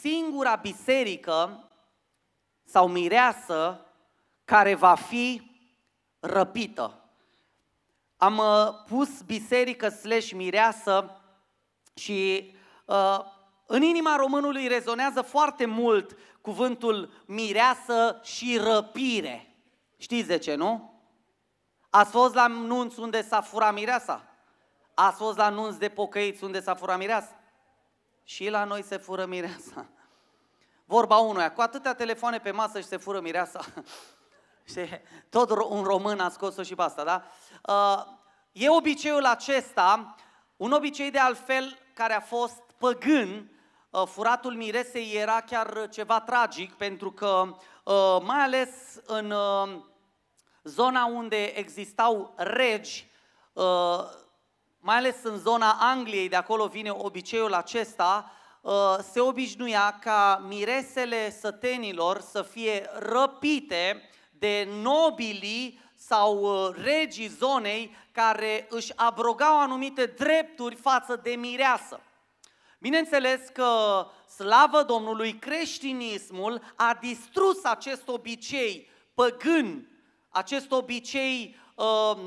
singura biserică sau mireasă care va fi răpită. Am uh, pus biserică slash mireasă și uh, în inima românului rezonează foarte mult cuvântul mireasă și răpire. Știți de ce, nu? Ați fost la nunț unde s-a furat mireasa? Ați fost la nunț de pocăiți unde s-a furat mireasa? Și la noi se fură mireasa. Vorba unuia, cu atâtea telefoane pe masă și se fură mireasa. Și tot un român a scos-o și pe asta, da? Uh, e obiceiul acesta, un obicei de altfel care a fost păgân, uh, furatul miresei era chiar ceva tragic, pentru că uh, mai ales în zona unde existau regi, mai ales în zona Angliei, de acolo vine obiceiul acesta, se obișnuia ca miresele sătenilor să fie răpite de nobilii sau uh, regii zonei care își abrogau anumite drepturi față de mireasă. Bineînțeles că, slavă Domnului, creștinismul a distrus acest obicei păgân, acest obicei uh,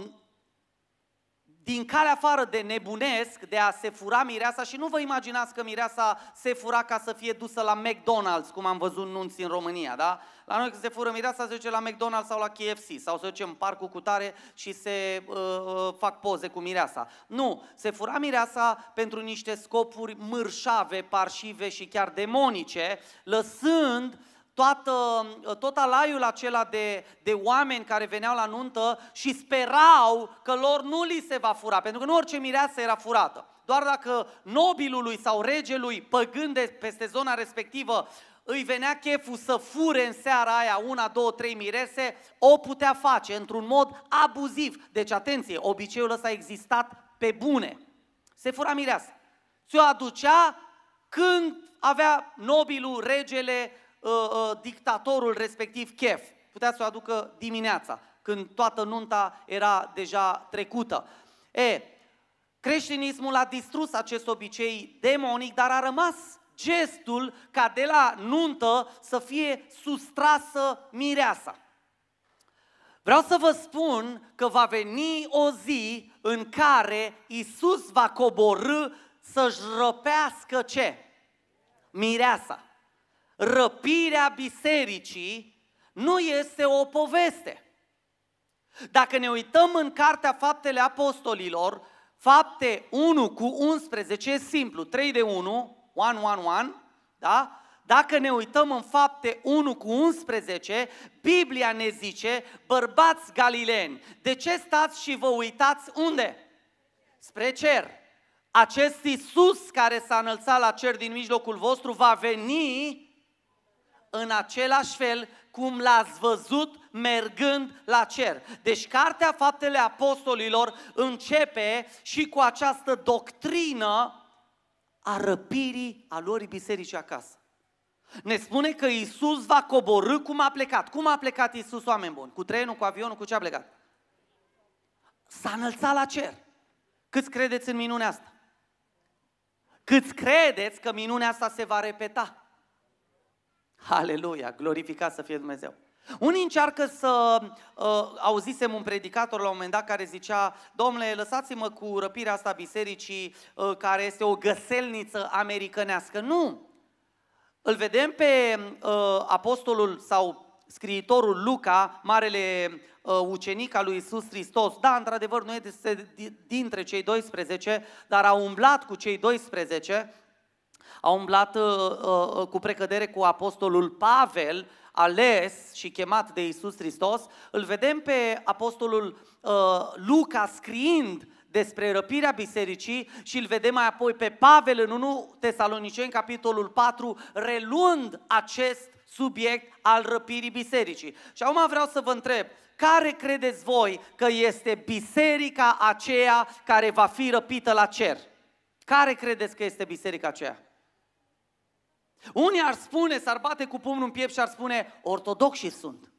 din care afară de nebunesc de a se fura mireasa și nu vă imaginați că mireasa se fura ca să fie dusă la McDonald's, cum am văzut nunți în România, da? La noi când se fură mireasa se duce la McDonald's sau la KFC sau se duce în parcul cu tare și se uh, uh, fac poze cu mireasa. Nu, se fura mireasa pentru niște scopuri mârșave, parșive și chiar demonice, lăsând toată, tot alaiul acela de, de oameni care veneau la nuntă și sperau că lor nu li se va fura, pentru că nu orice mireasă era furată. Doar dacă nobilului sau regelui, păgând de peste zona respectivă, îi venea cheful să fure în seara aia una, două, trei mirese, o putea face într-un mod abuziv. Deci, atenție, obiceiul ăsta a existat pe bune. Se fura mireasă. Ți-o aducea când avea nobilul, regele, uh, uh, dictatorul respectiv chef. Putea să o aducă dimineața, când toată nunta era deja trecută. E, creștinismul a distrus acest obicei demonic, dar a rămas gestul ca de la nuntă să fie sustrasă mireasa. Vreau să vă spun că va veni o zi în care Isus va coborâ să-și răpească ce? Mireasa. Răpirea bisericii nu este o poveste. Dacă ne uităm în Cartea Faptele Apostolilor, fapte 1 cu 11, e simplu, 3 de 1, 111, da? Dacă ne uităm în fapte 1 cu 11, Biblia ne zice, bărbați galileni, de ce stați și vă uitați unde? Spre cer. Acest Iisus care s-a înălțat la cer din mijlocul vostru va veni în același fel cum l-ați văzut mergând la cer. Deci Cartea Faptele Apostolilor începe și cu această doctrină a răpirii a lor bisericii acasă. Ne spune că Isus va coborâ cum a plecat. Cum a plecat Isus, oameni buni? Cu trenul, cu avionul, cu ce a plecat? S-a înălțat la cer. Câți credeți în minunea asta? Câți credeți că minunea asta se va repeta? Aleluia, glorificat să fie Dumnezeu. Unii încearcă să, uh, auzisem un predicator la un moment dat care zicea, domnule, lăsați-mă cu răpirea asta bisericii uh, care este o găselniță americanească. Nu! Îl vedem pe uh, apostolul sau scriitorul Luca, marele uh, ucenic al lui Isus Hristos. Da, într-adevăr, nu este dintre cei 12, dar a umblat cu cei 12, a umblat uh, uh, cu precădere cu apostolul Pavel, ales și chemat de Isus Hristos, îl vedem pe apostolul uh, Luca scriind despre răpirea bisericii și îl vedem mai apoi pe Pavel în 1 Tesaloniceni, capitolul 4, reluând acest subiect al răpirii bisericii. Și acum vreau să vă întreb, care credeți voi că este biserica aceea care va fi răpită la cer? Care credeți că este biserica aceea? Unii ar spune, s-ar bate cu pumnul în piept și ar spune, ortodoxi sunt.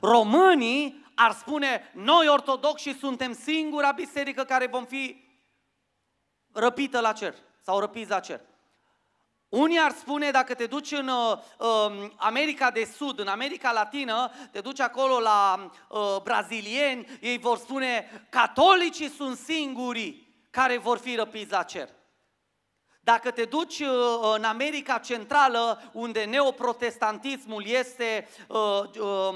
Românii ar spune, noi ortodoxi suntem singura biserică care vom fi răpită la cer sau răpiți la cer. Unii ar spune, dacă te duci în uh, um, America de Sud, în America Latină, te duci acolo la uh, brazilieni, ei vor spune, catolicii sunt singurii care vor fi răpiți la cer. Dacă te duci uh, în America Centrală, unde neoprotestantismul este uh, uh,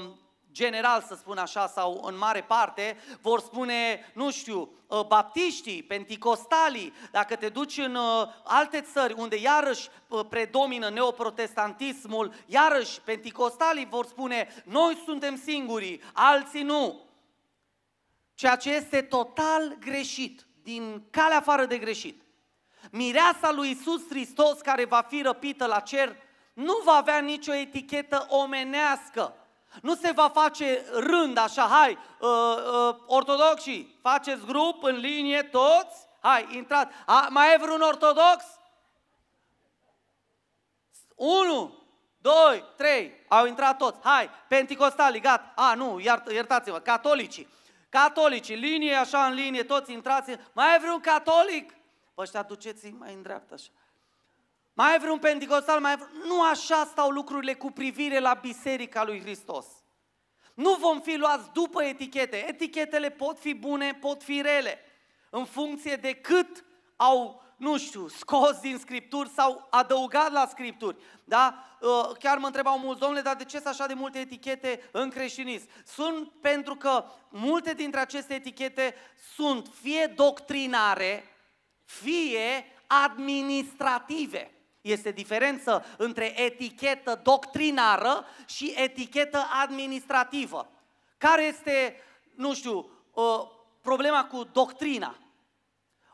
general, să spun așa, sau în mare parte, vor spune, nu știu, uh, baptiștii, penticostalii, dacă te duci în uh, alte țări unde iarăși uh, predomină neoprotestantismul, iarăși penticostalii vor spune, noi suntem singurii, alții nu. Ceea ce este total greșit, din calea afară de greșit. Mireasa lui Isus Hristos care va fi răpită la cer nu va avea nicio etichetă omenească nu se va face rând așa, hai, uh, uh, ortodoxii, faceți grup în linie toți, hai, intrați. A, mai e vreun ortodox? Unu, doi, trei, au intrat toți. Hai, penticostalii, gata. A, nu, iert, iertați-vă, catolicii. Catolicii, linie așa în linie, toți intrați. Mai e vreun catolic? Păi ăștia duceți mai în dreapta așa. Mai ai vreun pentecostal? Mai ai vreun... Nu așa stau lucrurile cu privire la Biserica lui Hristos. Nu vom fi luați după etichete. Etichetele pot fi bune, pot fi rele, în funcție de cât au, nu știu, scos din Scripturi sau adăugat la Scripturi. Da? Uh, chiar mă întrebau mulți, domnule, dar de ce sunt așa de multe etichete în creștinism? Sunt pentru că multe dintre aceste etichete sunt fie doctrinare, fie administrative. Este diferență între etichetă doctrinară și etichetă administrativă. Care este, nu știu, problema cu doctrina?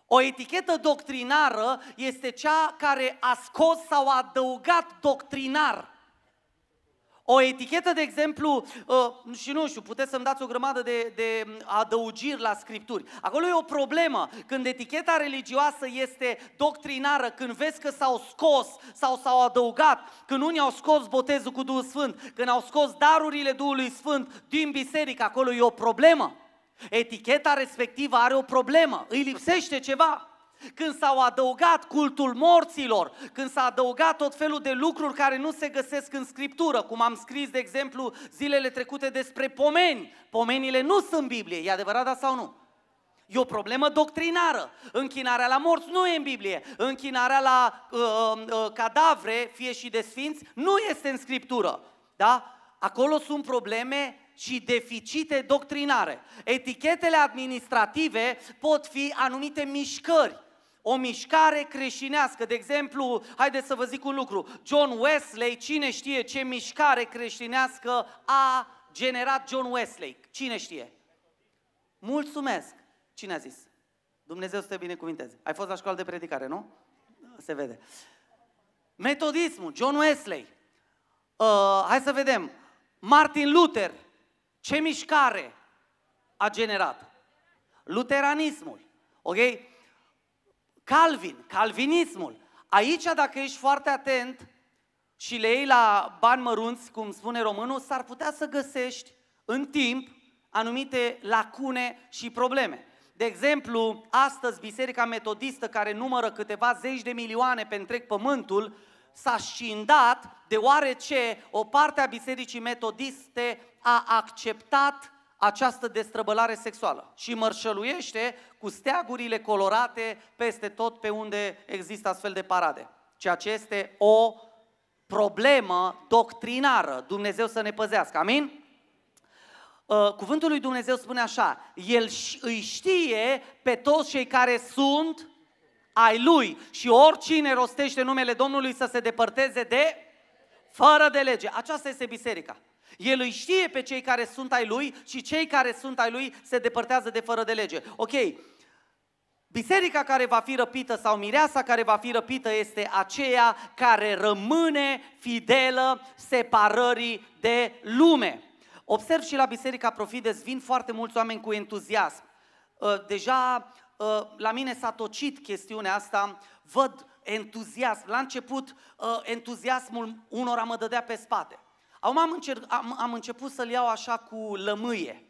O etichetă doctrinară este cea care a scos sau a adăugat doctrinar o etichetă, de exemplu, uh, și nu știu, puteți să-mi dați o grămadă de, de adăugiri la scripturi. Acolo e o problemă. Când eticheta religioasă este doctrinară, când vezi că s-au scos sau s-au adăugat, când unii au scos botezul cu Duhul Sfânt, când au scos darurile Duhului Sfânt din biserică, acolo e o problemă. Eticheta respectivă are o problemă, îi lipsește ceva când s-au adăugat cultul morților, când s-a adăugat tot felul de lucruri care nu se găsesc în Scriptură, cum am scris, de exemplu, zilele trecute despre pomeni. Pomenile nu sunt Biblie, e adevărat da sau nu? E o problemă doctrinară. Închinarea la morți nu e în Biblie. Închinarea la uh, uh, cadavre, fie și de sfinți, nu este în Scriptură. Da? Acolo sunt probleme și deficite doctrinare. Etichetele administrative pot fi anumite mișcări o mișcare creștinească. De exemplu, haideți să vă zic un lucru. John Wesley, cine știe ce mișcare creștinească a generat John Wesley? Cine știe? Mulțumesc! Cine a zis? Dumnezeu să te binecuvinteze. Ai fost la școală de predicare, nu? Se vede. Metodismul, John Wesley. Uh, hai să vedem. Martin Luther. Ce mișcare a generat? Luteranismul. Ok? Calvin, calvinismul. Aici, dacă ești foarte atent și le iei la bani mărunți, cum spune românul, s-ar putea să găsești în timp anumite lacune și probleme. De exemplu, astăzi Biserica Metodistă, care numără câteva zeci de milioane pe întreg pământul, s-a scindat deoarece o parte a Bisericii Metodiste a acceptat această destrăbălare sexuală și mărșăluiește cu steagurile colorate peste tot pe unde există astfel de parade. Ceea ce este o problemă doctrinară. Dumnezeu să ne păzească. Amin? Uh, cuvântul lui Dumnezeu spune așa, El îi știe pe toți cei care sunt ai Lui și oricine rostește numele Domnului să se depărteze de fără de lege. Aceasta este biserica. El îi știe pe cei care sunt ai lui și cei care sunt ai lui se depărtează de fără de lege. Ok, biserica care va fi răpită sau mireasa care va fi răpită este aceea care rămâne fidelă separării de lume. Observ și la Biserica Profides vin foarte mulți oameni cu entuziasm. Uh, deja uh, la mine s-a tocit chestiunea asta, văd entuziasm. La început uh, entuziasmul unora mă dădea pe spate. Acum am, încer- am, am început să-l iau așa cu lămâie.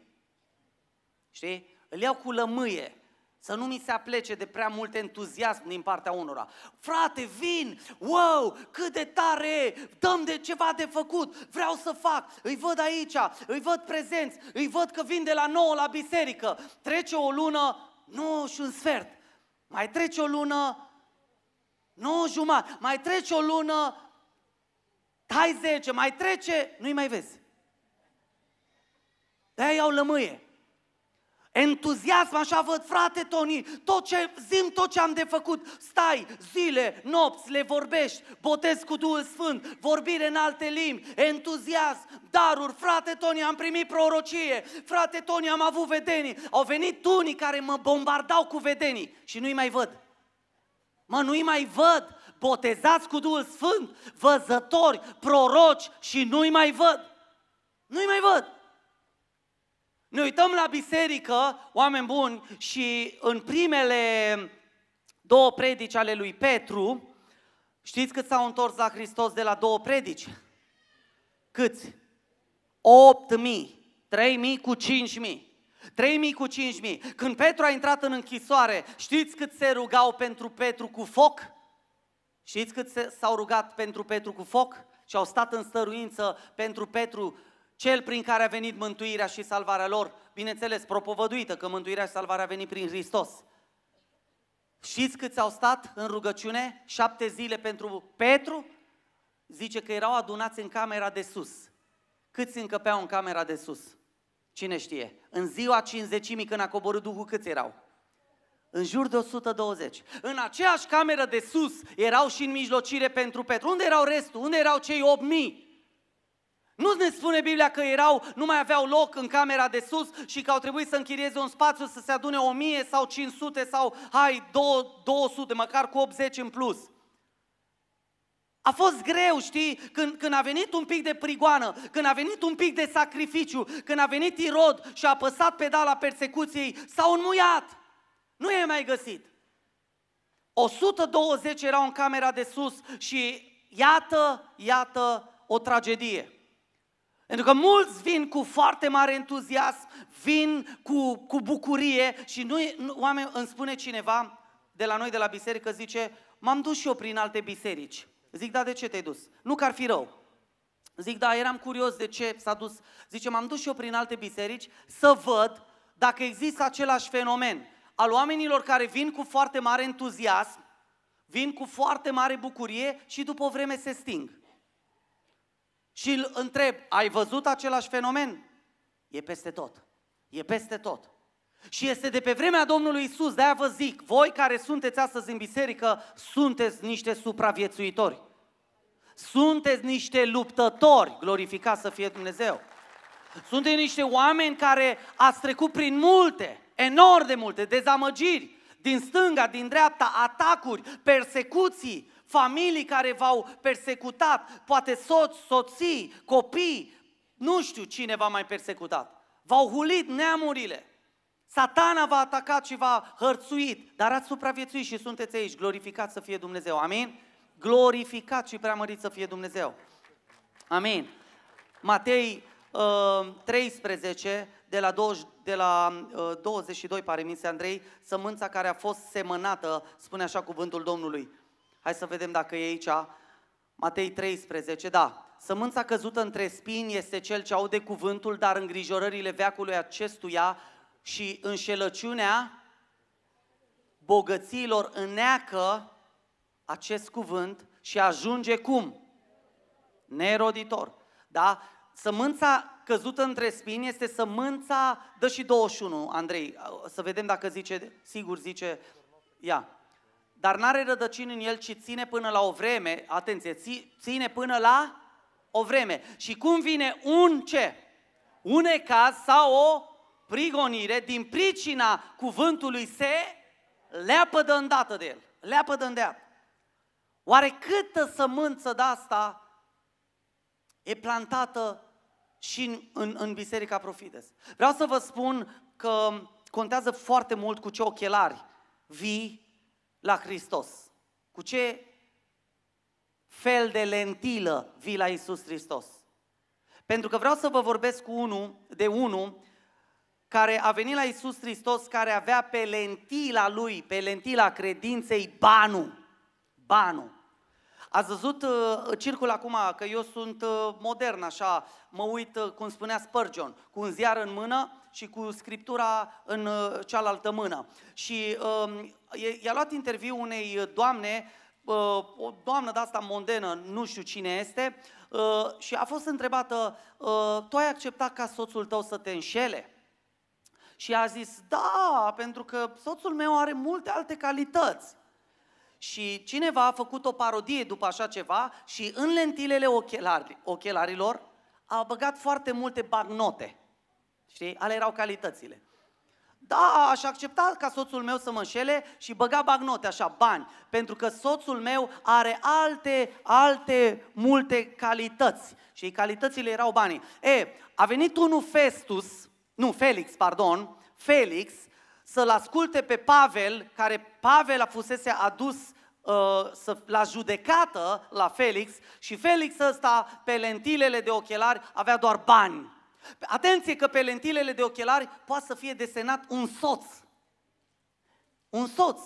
Știi? Îl iau cu lămâie. Să nu mi se aplece de prea mult entuziasm din partea unora. Frate, vin! Wow! Cât de tare! Dăm de ceva de făcut! Vreau să fac! Îi văd aici! Îi văd prezenți! Îi văd că vin de la nouă la biserică! Trece o lună, nu și un sfert. Mai trece o lună, nu jumătate. Mai trece o lună, hai zece. Mai trece, nu-i mai vezi. De-aia iau lămâie. Entuziasm, așa văd, frate Toni, tot ce, zim tot ce am de făcut, stai zile, nopți, le vorbești, botez cu Duhul Sfânt, vorbire în alte limbi, entuziasm, daruri, frate Toni, am primit prorocie, frate Toni, am avut vedenii, au venit unii care mă bombardau cu vedenii și nu-i mai văd. Mă, nu-i mai văd, botezați cu Duhul Sfânt, văzători, proroci și nu-i mai văd. Nu-i mai văd. Ne uităm la biserică, oameni buni, și în primele două predici ale lui Petru, știți cât s-au întors la Hristos de la două predici? Câți? 8.000, 3.000 cu 5.000. 3.000 cu 5.000. Când Petru a intrat în închisoare, știți cât se rugau pentru Petru cu foc? Știți cât s-au rugat pentru Petru cu foc? Și au stat în stăruință pentru Petru cel prin care a venit mântuirea și salvarea lor, bineînțeles, propovăduită că mântuirea și salvarea a venit prin Hristos. Știți câți au stat în rugăciune? Șapte zile pentru Petru? Zice că erau adunați în camera de sus. Câți încăpeau în camera de sus? Cine știe? În ziua cinzecimii când a coborât Duhul, câți erau? În jur de 120. În aceeași cameră de sus erau și în mijlocire pentru Petru. Unde erau restul? Unde erau cei 8000? Nu ne spune Biblia că erau, nu mai aveau loc în camera de sus și că au trebuit să închirieze un spațiu să se adune 1000 sau 500 sau, hai, 200, măcar cu 80 în plus. A fost greu, știi, când, când a venit un pic de prigoană, când a venit un pic de sacrificiu, când a venit Irod și a apăsat pedala persecuției, s-au înmuiat. Nu i-ai mai găsit. 120 erau în camera de sus și iată, iată o tragedie. Pentru că mulți vin cu foarte mare entuziasm, vin cu, cu bucurie și nu, nu, oameni, îmi spune cineva de la noi, de la biserică, zice, m-am dus și eu prin alte biserici. Zic, da, de ce te-ai dus? Nu că ar fi rău. Zic, da, eram curios de ce s-a dus. Zice, m-am dus și eu prin alte biserici să văd dacă există același fenomen al oamenilor care vin cu foarte mare entuziasm, vin cu foarte mare bucurie și după o vreme se sting. Și îl întreb, ai văzut același fenomen? E peste tot. E peste tot. Și este de pe vremea Domnului Isus, de-aia vă zic, voi care sunteți astăzi în biserică, sunteți niște supraviețuitori. Sunteți niște luptători, glorificat să fie Dumnezeu. Sunteți niște oameni care ați trecut prin multe, enorm de multe, dezamăgiri, din stânga, din dreapta, atacuri, persecuții, familii care v-au persecutat, poate soți, soții, copii, nu știu cine v-a mai persecutat. V-au hulit neamurile. Satana v-a atacat și v-a hărțuit, dar ați supraviețuit și sunteți aici. Glorificat să fie Dumnezeu. Amin? Glorificat și preamărit să fie Dumnezeu. Amin. Matei uh, 13, de la, 20, de la uh, 22, pare mi se Andrei, sămânța care a fost semănată, spune așa cuvântul Domnului. Hai să vedem dacă e aici. Matei 13, da. Sămânța căzută între spini este cel ce aude cuvântul, dar îngrijorările veacului acestuia și înșelăciunea bogăților înneacă acest cuvânt și ajunge cum? Neroditor. Da? Sămânța căzută între spini este sămânța, dă și 21, Andrei, să vedem dacă zice, sigur zice, ia, dar n-are rădăcini în el, ci ține până la o vreme, atenție, ține până la o vreme. Și cum vine un ce? Un ecaz sau o prigonire din pricina cuvântului se leapă de îndată de el. Leapă de îndată. Oare câtă sămânță de asta e plantată și în, în, în Biserica Profides? Vreau să vă spun că contează foarte mult cu ce ochelari vii la Hristos? Cu ce fel de lentilă vii la Isus Hristos? Pentru că vreau să vă vorbesc cu unul, de unul care a venit la Isus Hristos, care avea pe lentila lui, pe lentila credinței, banul. Banul. Ați văzut, uh, circul acum, că eu sunt uh, modern așa, mă uit, uh, cum spunea Spurgeon, cu un ziar în mână și cu scriptura în cealaltă mână. Și uh, i-a luat interviu unei doamne, uh, o doamnă de asta mondenă, nu știu cine este, uh, și a fost întrebată, uh, tu ai acceptat ca soțul tău să te înșele? Și a zis, da, pentru că soțul meu are multe alte calități. Și cineva a făcut o parodie după așa ceva și în lentilele ochelari, ochelarilor a băgat foarte multe bagnote. Știi? Ale erau calitățile. Da, aș accepta ca soțul meu să mă înșele și băga bagnote, așa, bani, pentru că soțul meu are alte, alte, multe calități. Și calitățile erau banii. E, a venit unul Festus, nu, Felix, pardon, Felix, să-l asculte pe Pavel, care Pavel a fusese adus uh, să, la judecată la Felix și Felix ăsta pe lentilele de ochelari avea doar bani. Atenție că pe lentilele de ochelari poate să fie desenat un soț. Un soț.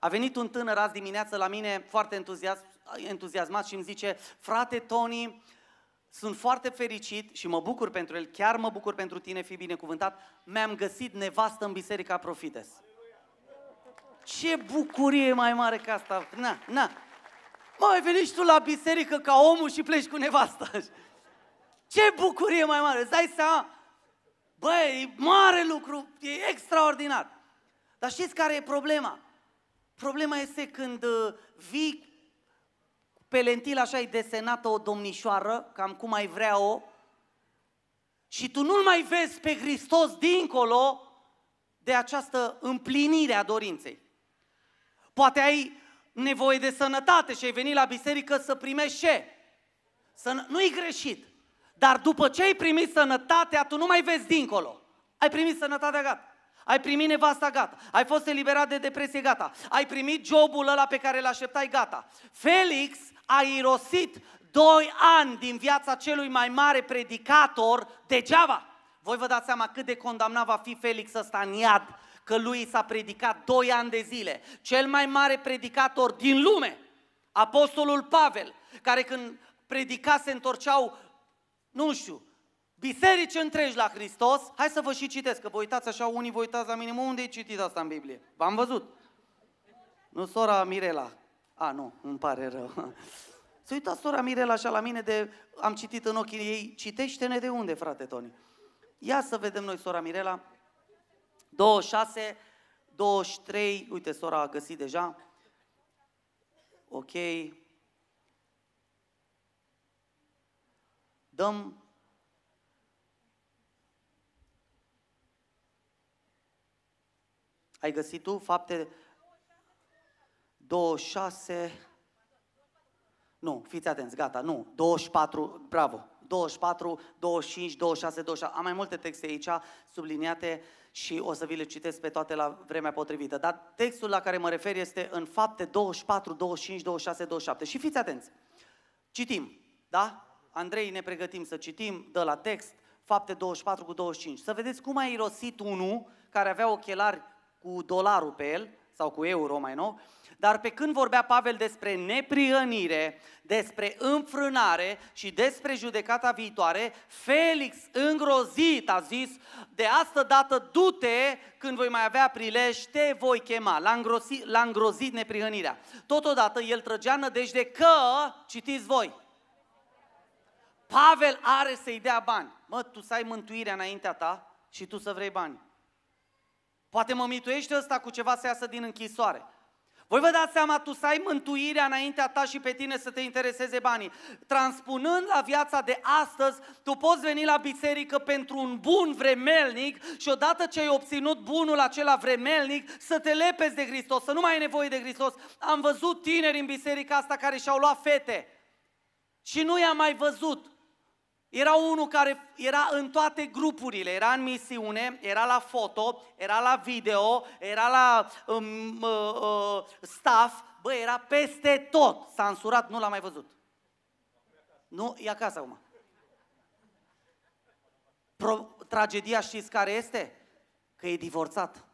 A venit un tânăr azi dimineață la mine foarte entuziasm, entuziasmat și îmi zice, frate Tony, sunt foarte fericit și mă bucur pentru el, chiar mă bucur pentru tine, fi binecuvântat, mi-am găsit nevastă în Biserica Profites. Ce bucurie mai mare ca asta! Na, na! Mă, veni și tu la biserică ca omul și pleci cu nevasta. Ce bucurie mai mare! Îți dai seama? Băi, e mare lucru, e extraordinar. Dar știți care e problema? Problema este când uh, vii pe lentil așa e desenată o domnișoară, cam cum ai vrea-o, și tu nu-L mai vezi pe Hristos dincolo de această împlinire a dorinței. Poate ai nevoie de sănătate și ai venit la biserică să primești ce? Să nu-i greșit. Dar după ce ai primit sănătatea, tu nu mai vezi dincolo. Ai primit sănătatea, gata. Ai primit nevasta, gata. Ai fost eliberat de depresie, gata. Ai primit jobul ăla pe care l-așteptai, gata. Felix a irosit doi ani din viața celui mai mare predicator degeaba. Voi vă dați seama cât de condamnat va fi Felix ăsta în iad, că lui s-a predicat doi ani de zile. Cel mai mare predicator din lume, Apostolul Pavel, care când predica se întorceau, nu știu, biserici întregi la Hristos. Hai să vă și citesc, că vă uitați așa, unii vă uitați la mine, mă, unde ai citit asta în Biblie? V-am văzut. Nu sora Mirela, a, nu, îmi pare rău. Se uita sora Mirela așa la mine de... Am citit în ochii ei, citește-ne de unde, frate Toni? Ia să vedem noi sora Mirela. 26, 23, uite, sora a găsit deja. Ok. Dăm Ai găsit tu fapte 26, nu, fiți atenți, gata, nu, 24, bravo, 24, 25, 26, 26, am mai multe texte aici subliniate și o să vi le citesc pe toate la vremea potrivită. Dar textul la care mă refer este în fapte 24, 25, 26, 27. Și fiți atenți, citim, da? Andrei, ne pregătim să citim, dă la text, fapte 24 cu 25. Să vedeți cum a irosit unul care avea ochelari cu dolarul pe el, sau cu euro mai nou, dar pe când vorbea Pavel despre neprihănire, despre înfrânare și despre judecata viitoare, Felix îngrozit a zis, de asta dată du-te când voi mai avea prilej, te voi chema. L-a îngrozit, l-a îngrozit neprihănirea. Totodată el trăgea nădejde că, citiți voi, Pavel are să-i dea bani. Mă, tu să ai mântuirea înaintea ta și tu să vrei bani. Poate mă mituiește ăsta cu ceva să iasă din închisoare. Voi vă dați seama, tu să ai mântuirea înaintea ta și pe tine să te intereseze banii. Transpunând la viața de astăzi, tu poți veni la biserică pentru un bun vremelnic și odată ce ai obținut bunul acela vremelnic, să te lepezi de Hristos, să nu mai ai nevoie de Hristos. Am văzut tineri în biserica asta care și-au luat fete și nu i-am mai văzut. Era unul care era în toate grupurile, era în misiune, era la foto, era la video, era la um, uh, uh, staff, bă, era peste tot. S-a însurat, nu l-am mai văzut. Nu, e acasă acum. Pro, tragedia știți care este? Că e divorțat.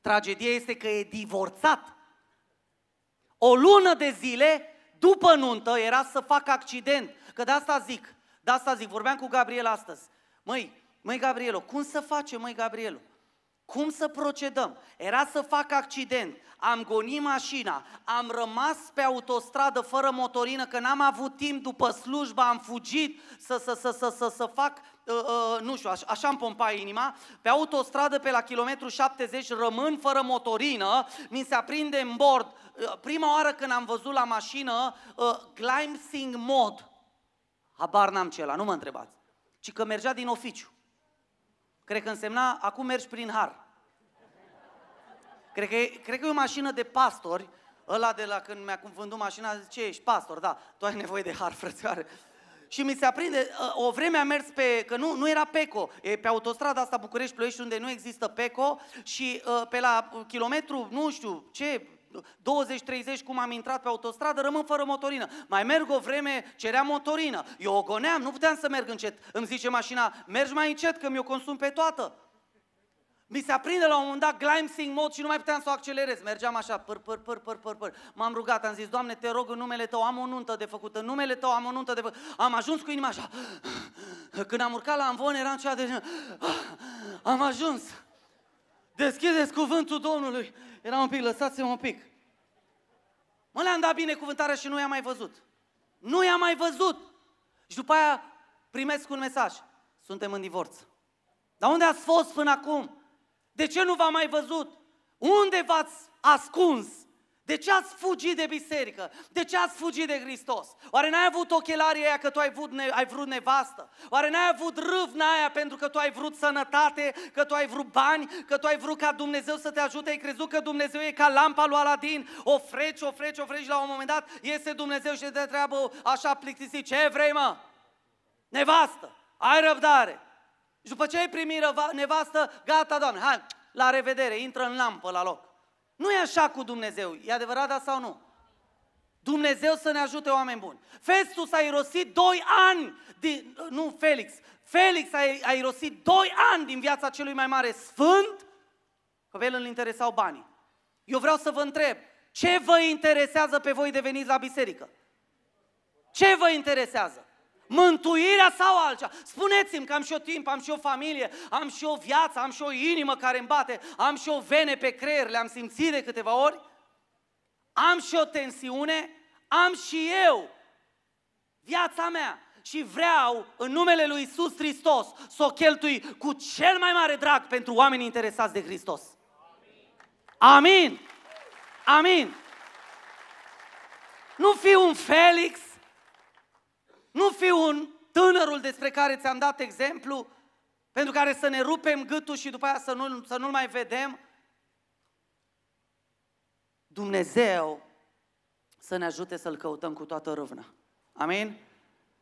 Tragedia este că e divorțat. O lună de zile după nuntă era să fac accident. Că de asta zic, de asta zic, vorbeam cu Gabriel astăzi. Măi, măi Gabrielo, cum să facem, măi Gabrielo? Cum să procedăm? Era să fac accident, am gonit mașina, am rămas pe autostradă fără motorină, că n-am avut timp după slujbă, am fugit să, să, să, să, să, să fac, uh, uh, nu știu, așa, așa îmi pompa inima, pe autostradă pe la kilometru 70 rămân fără motorină, mi se aprinde în bord, uh, prima oară când am văzut la mașină, uh, Glimsing mod, habar n-am ce la, nu mă întrebați, ci că mergea din oficiu. Cred că însemna, acum mergi prin har. Cred că, e, cred că e o mașină de pastori, ăla de la când mi-a vândut mașina, zice, ești pastor, da, tu ai nevoie de har, frățioare. Și mi se aprinde, ă, o vreme am mers pe, că nu, nu era PECO, e pe autostrada asta București-Ploiești unde nu există PECO și uh, pe la kilometru, nu știu ce, 20-30 cum am intrat pe autostradă, rămân fără motorină. Mai merg o vreme, cerea motorină. Eu o goneam, nu puteam să merg încet. Îmi zice mașina, mergi mai încet că mi-o consum pe toată. Mi se aprinde la un moment dat Glimsing mod și nu mai puteam să o accelerez. Mergeam așa, păr, păr, păr, păr, păr, păr. M-am rugat, am zis, Doamne, te rog în numele Tău, am o nuntă de făcut, în numele Tău am o nuntă de făcut. Am ajuns cu inima așa. Când am urcat la amvon, eram cea de... Am ajuns. Deschideți cuvântul Domnului. Era un pic, lăsați-mă un pic. Mă le-am dat binecuvântarea și nu i-am mai văzut. Nu i-am mai văzut. Și după aia primesc un mesaj. Suntem în divorț. Dar unde ați fost până acum? De ce nu v-am mai văzut? Unde v-ați ascuns? De ce ați fugit de biserică? De ce ați fugit de Hristos? Oare n-ai avut ochelarii aia că tu ai vrut, ai vrut nevastă? Oare n-ai avut râvna aia pentru că tu ai vrut sănătate, că tu ai vrut bani, că tu ai vrut ca Dumnezeu să te ajute? Ai crezut că Dumnezeu e ca lampa lui Aladin? O freci, o freci, o freci la un moment dat iese Dumnezeu și te întreabă așa plictisit, ce vrei mă? Nevastă, ai răbdare. Și după ce ai primit nevastă, gata, Doamne, hai, la revedere, intră în lampă la loc. Nu e așa cu Dumnezeu, e adevărat da sau nu? Dumnezeu să ne ajute oameni buni. Festus a irosit doi ani, din, nu Felix, Felix a, a irosit doi ani din viața celui mai mare sfânt, că pe el îl interesau banii. Eu vreau să vă întreb, ce vă interesează pe voi de veniți la biserică? Ce vă interesează? Mântuirea sau altceva? Spuneți-mi că am și o timp, am și o familie, am și o viață, am și o inimă care îmi bate, am și o vene pe creier, le-am simțit de câteva ori, am și o tensiune, am și eu viața mea și vreau în numele lui Isus Hristos să o cheltui cu cel mai mare drag pentru oamenii interesați de Hristos. Amin. Amin. Nu fi un Felix nu fi un tânărul despre care ți-am dat exemplu, pentru care să ne rupem gâtul și după aia să, nu, să nu-l mai vedem. Dumnezeu să ne ajute să-L căutăm cu toată râvna. Amin?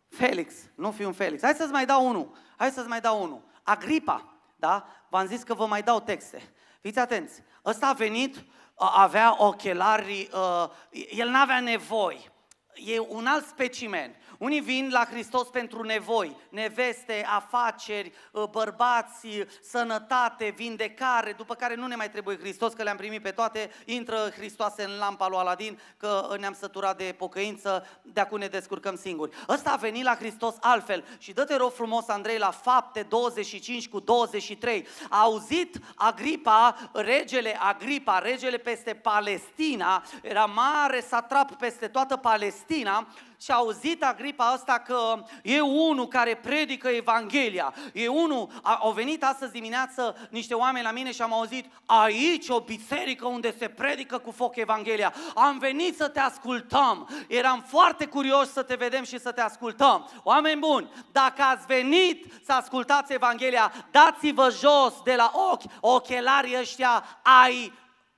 Felix, nu fi un Felix. Hai să-ți mai dau unul. Hai să-ți mai dau unul. Agripa, da? V-am zis că vă mai dau texte. Fiți atenți. Ăsta a venit, avea ochelari, uh, el n-avea nevoi. E un alt specimen. Unii vin la Hristos pentru nevoi, neveste, afaceri, ă, bărbați, sănătate, vindecare, după care nu ne mai trebuie Hristos, că le-am primit pe toate, intră Hristos în lampa lui Aladin, că ne-am săturat de pocăință, de acum ne descurcăm singuri. Ăsta a venit la Hristos altfel și dă-te rog frumos, Andrei, la fapte 25 cu 23. A auzit Agripa, regele Agripa, regele peste Palestina, era mare satrap peste toată Palestina, și a auzit Agripa asta că e unul care predică Evanghelia. E unul, au venit astăzi dimineață niște oameni la mine și am auzit aici o biserică unde se predică cu foc Evanghelia. Am venit să te ascultăm. Eram foarte curios să te vedem și să te ascultăm. Oameni buni, dacă ați venit să ascultați Evanghelia, dați-vă jos de la ochi ochelarii ăștia ai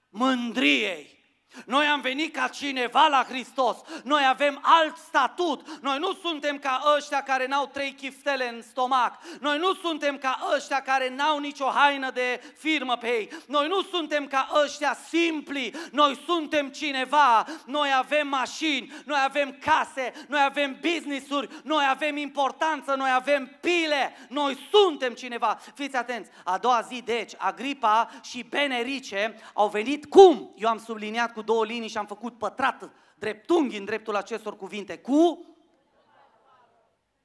mândriei Noi am venit ca cineva la Hristos. Noi avem alt statut. Noi nu suntem ca ăștia care n-au trei chiftele în stomac. Noi nu suntem ca ăștia care n-au nicio haină de firmă pe ei. Noi nu suntem ca ăștia simpli. Noi suntem cineva. Noi avem mașini, noi avem case, noi avem business-uri, noi avem importanță, noi avem pile. Noi suntem cineva. Fiți atenți. A doua zi, deci, Agripa și Benerice au venit cum? Eu am subliniat cu cu două linii și am făcut pătrat dreptunghi în dreptul acestor cuvinte. Cu?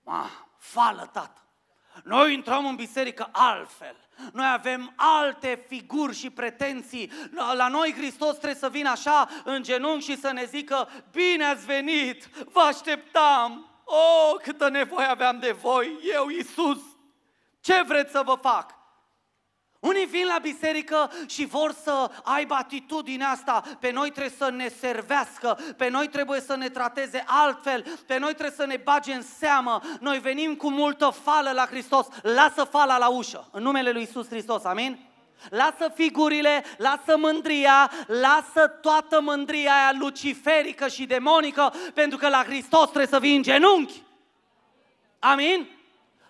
Ah, fală, tată. Noi intrăm în biserică altfel. Noi avem alte figuri și pretenții. La noi Hristos trebuie să vină așa în genunchi și să ne zică Bine ați venit, vă așteptam. Oh, câtă nevoie aveam de voi, eu, Iisus. Ce vreți să vă fac? Unii vin la biserică și vor să aibă atitudinea asta. Pe noi trebuie să ne servească, pe noi trebuie să ne trateze altfel, pe noi trebuie să ne bage în seamă. Noi venim cu multă fală la Hristos. Lasă fala la ușă, în numele lui Isus Hristos, amin? Lasă figurile, lasă mândria, lasă toată mândria aia luciferică și demonică, pentru că la Hristos trebuie să vii în genunchi. Amin?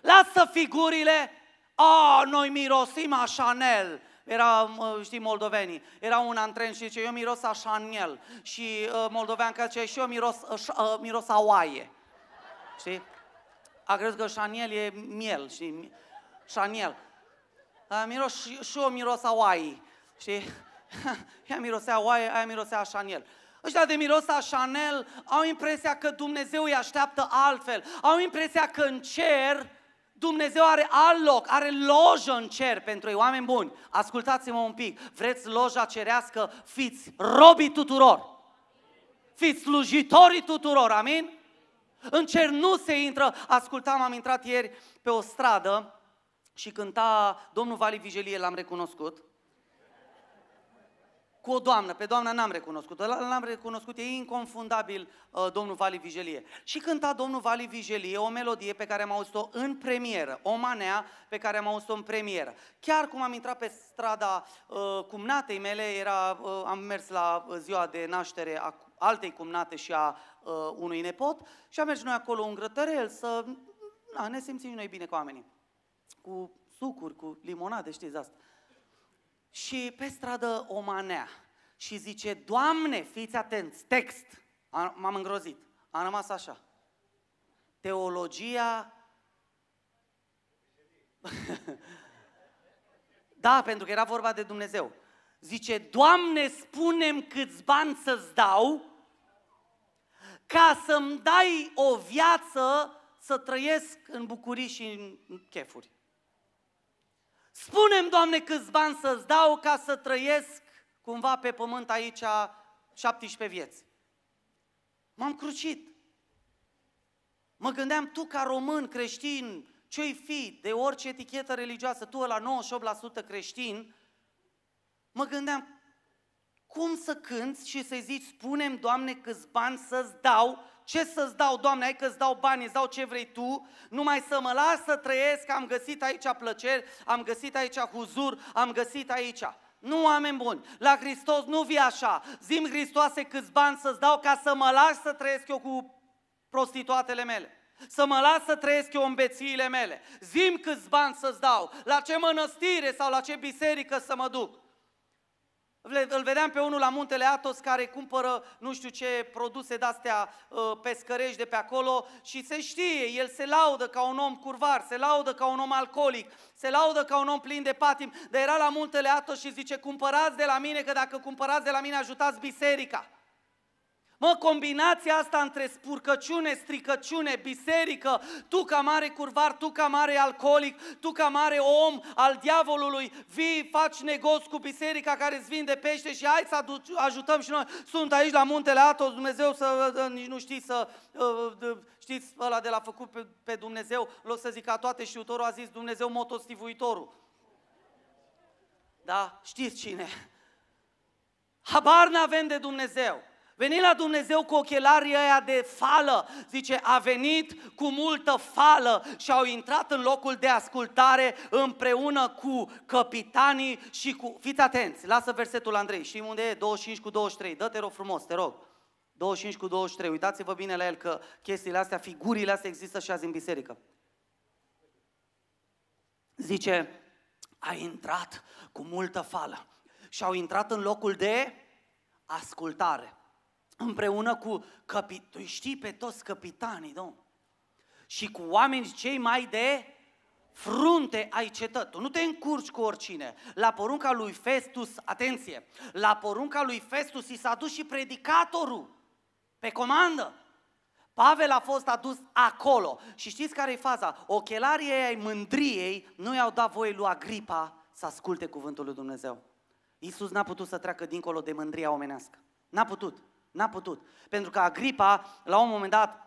Lasă figurile, a, noi mirosim a Chanel. Era, știi, moldovenii. Era un antren și zice, eu miros a Chanel. Și uh, moldovean că zice, și eu miros, uh, uh, miros a oaie. Știi? A crezut că Chanel e miel, știi? Chanel. A, miros, și, și eu miros a oaie. Știi? Ea mirosea oaie, aia mirosea Chanel. Ăștia de miros a Chanel au impresia că Dumnezeu îi așteaptă altfel. Au impresia că în cer Dumnezeu are alt loc, are lojă în cer pentru ei, oameni buni. Ascultați-mă un pic, vreți loja cerească, fiți robii tuturor. Fiți slujitorii tuturor, amin? În cer nu se intră. Ascultam, am intrat ieri pe o stradă și cânta domnul Vali Vigelie, l-am recunoscut cu o doamnă, pe doamna n-am recunoscut, l-am recunoscut, e inconfundabil uh, domnul Vali Vigelie. Și cânta domnul Vali Vigelie o melodie pe care am auzit-o în premieră, o manea pe care am auzit-o în premieră. Chiar cum am intrat pe strada uh, cumnatei mele, era, uh, am mers la ziua de naștere a altei cumnate și a uh, unui nepot și am mers noi acolo un grătărel să na, ne simțim noi bine cu oamenii. Cu sucuri, cu limonade, știți asta și pe stradă o manea și zice, Doamne, fiți atenți, text, m-am îngrozit, am rămas așa. Teologia... da, pentru că era vorba de Dumnezeu. Zice, Doamne, spunem câți bani să-ți dau ca să-mi dai o viață să trăiesc în bucurii și în chefuri. Spunem, Doamne, câți bani să-ți dau ca să trăiesc cumva pe pământ aici 17 vieți. M-am crucit. Mă gândeam, tu ca român, creștin, ce-i fi de orice etichetă religioasă, tu la 98% creștin, mă gândeam, cum să cânți și să-i zici, spunem, Doamne, câți bani să-ți dau ce să-ți dau, Doamne, ai că-ți dau bani, îți dau ce vrei Tu, numai să mă las să trăiesc, am găsit aici plăceri, am găsit aici huzur, am găsit aici. Nu, oameni buni, la Hristos nu vii așa. Zim Hristoase câți bani să-ți dau ca să mă las să trăiesc eu cu prostituatele mele. Să mă las să trăiesc eu în bețiile mele. Zim câți bani să-ți dau, la ce mănăstire sau la ce biserică să mă duc. Îl vedeam pe unul la muntele Atos care cumpără nu știu ce produse de-astea uh, pescărești de pe acolo și se știe, el se laudă ca un om curvar, se laudă ca un om alcoolic, se laudă ca un om plin de patim, dar era la muntele Atos și zice, cumpărați de la mine, că dacă cumpărați de la mine ajutați biserica. Mă, combinația asta între spurcăciune, stricăciune, biserică, tu ca mare curvar, tu ca mare alcoolic, tu ca mare om al diavolului, vii, faci negoți cu biserica care îți vinde pește și hai să aduci, ajutăm și noi. Sunt aici la muntele Atos, Dumnezeu să, nici nu știi să, uh, știți ăla de la făcut pe, pe Dumnezeu, l să zic ca toate știutorul a zis Dumnezeu motostivuitorul. Da? Știți cine? Habar n-avem de Dumnezeu. Veni la Dumnezeu cu ochelarii ăia de fală, zice, a venit cu multă fală și au intrat în locul de ascultare împreună cu capitanii și cu... Fiți atenți, lasă versetul Andrei, știi unde e? 25 cu 23, dă-te rog frumos, te rog. 25 cu 23, uitați-vă bine la el că chestiile astea, figurile astea există și azi în biserică. Zice, a intrat cu multă fală și au intrat în locul de ascultare împreună cu capi- tu știi pe toți capitanii, domn, și cu oameni cei mai de frunte ai cetății. Tu nu te încurci cu oricine. La porunca lui Festus, atenție, la porunca lui Festus i s-a dus și predicatorul pe comandă. Pavel a fost adus acolo. Și știți care e faza? Ochelarii ai mândriei nu i-au dat voie lui Agripa să asculte cuvântul lui Dumnezeu. Iisus n-a putut să treacă dincolo de mândria omenească. N-a putut. N-a putut. Pentru că Agripa, la un moment dat,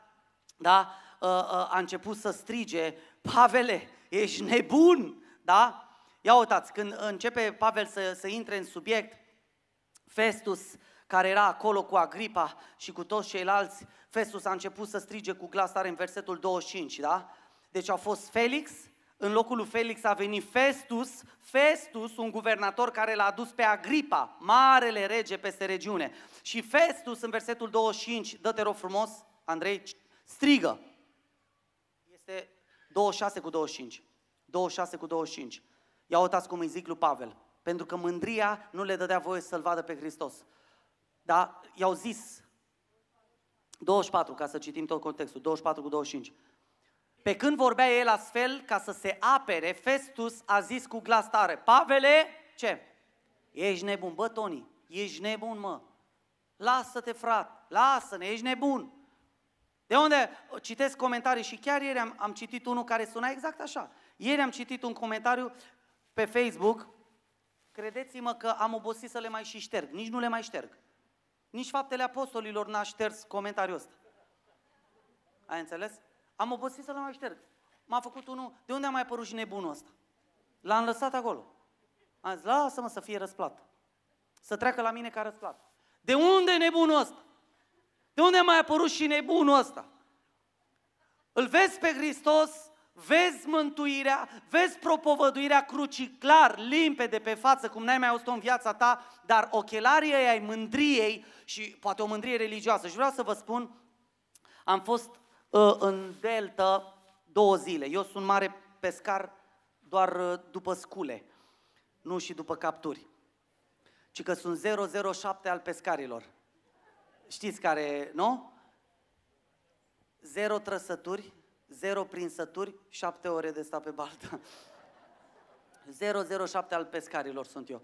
da, ă, ă, a început să strige, Pavele, ești nebun, da? Ia uitați, când începe Pavel să, să intre în subiect, Festus, care era acolo cu Agripa și cu toți ceilalți, Festus a început să strige cu glas tare în versetul 25, da? Deci au fost Felix, în locul lui Felix a venit Festus, Festus, un guvernator care l-a adus pe Agripa, marele rege peste regiune. Și Festus, în versetul 25, dă-te rog frumos, Andrei, strigă. Este 26 cu 25. 26 cu 25. Ia uitați cum îi zic lui Pavel. Pentru că mândria nu le dădea voie să-L vadă pe Hristos. Da? I-au zis 24, ca să citim tot contextul, 24 cu 25. Pe când vorbea el astfel, ca să se apere, Festus a zis cu glas tare, Pavele, ce? Ești nebun, bă, Toni, ești nebun, mă. Lasă-te, frat, lasă-ne, ești nebun. De unde citesc comentarii și chiar ieri am, am citit unul care suna exact așa. Ieri am citit un comentariu pe Facebook, credeți-mă că am obosit să le mai și șterg, nici nu le mai șterg. Nici faptele apostolilor n-a șters comentariul ăsta. Ai înțeles? Am obosit să-l mai șterg. M-a făcut unul, de unde a mai apărut și nebunul ăsta? L-am lăsat acolo. Am zis, lasă-mă să fie răsplat. Să treacă la mine ca răsplat. De unde e nebunul ăsta? De unde a mai apărut și nebunul ăsta? Îl vezi pe Hristos, vezi mântuirea, vezi propovăduirea crucii clar, limpede pe față, cum n-ai mai auzit-o în viața ta, dar ochelarii ai mândriei și poate o mândrie religioasă. Și vreau să vă spun, am fost uh, în delta două zile. Eu sunt mare pescar doar uh, după scule, nu și după capturi. Ci că sunt 007 al pescarilor. Știți care, nu? Zero trăsături, zero prinsături, șapte ore de stat pe baltă. 007 al pescarilor sunt eu.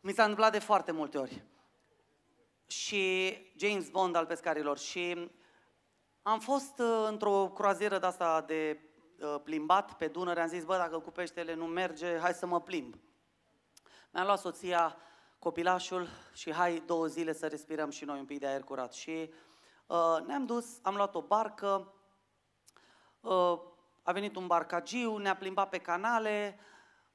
Mi s-a întâmplat de foarte multe ori. Și James Bond al pescarilor. Și am fost uh, într-o croazieră de asta de uh, plimbat pe Dunăre, am zis, bă, dacă cu peștele nu merge, hai să mă plimb. Mi-am luat soția, copilașul și hai două zile să respirăm și noi un pic de aer curat. Și uh, ne-am dus, am luat o barcă, uh, a venit un barcagiu, ne-a plimbat pe canale,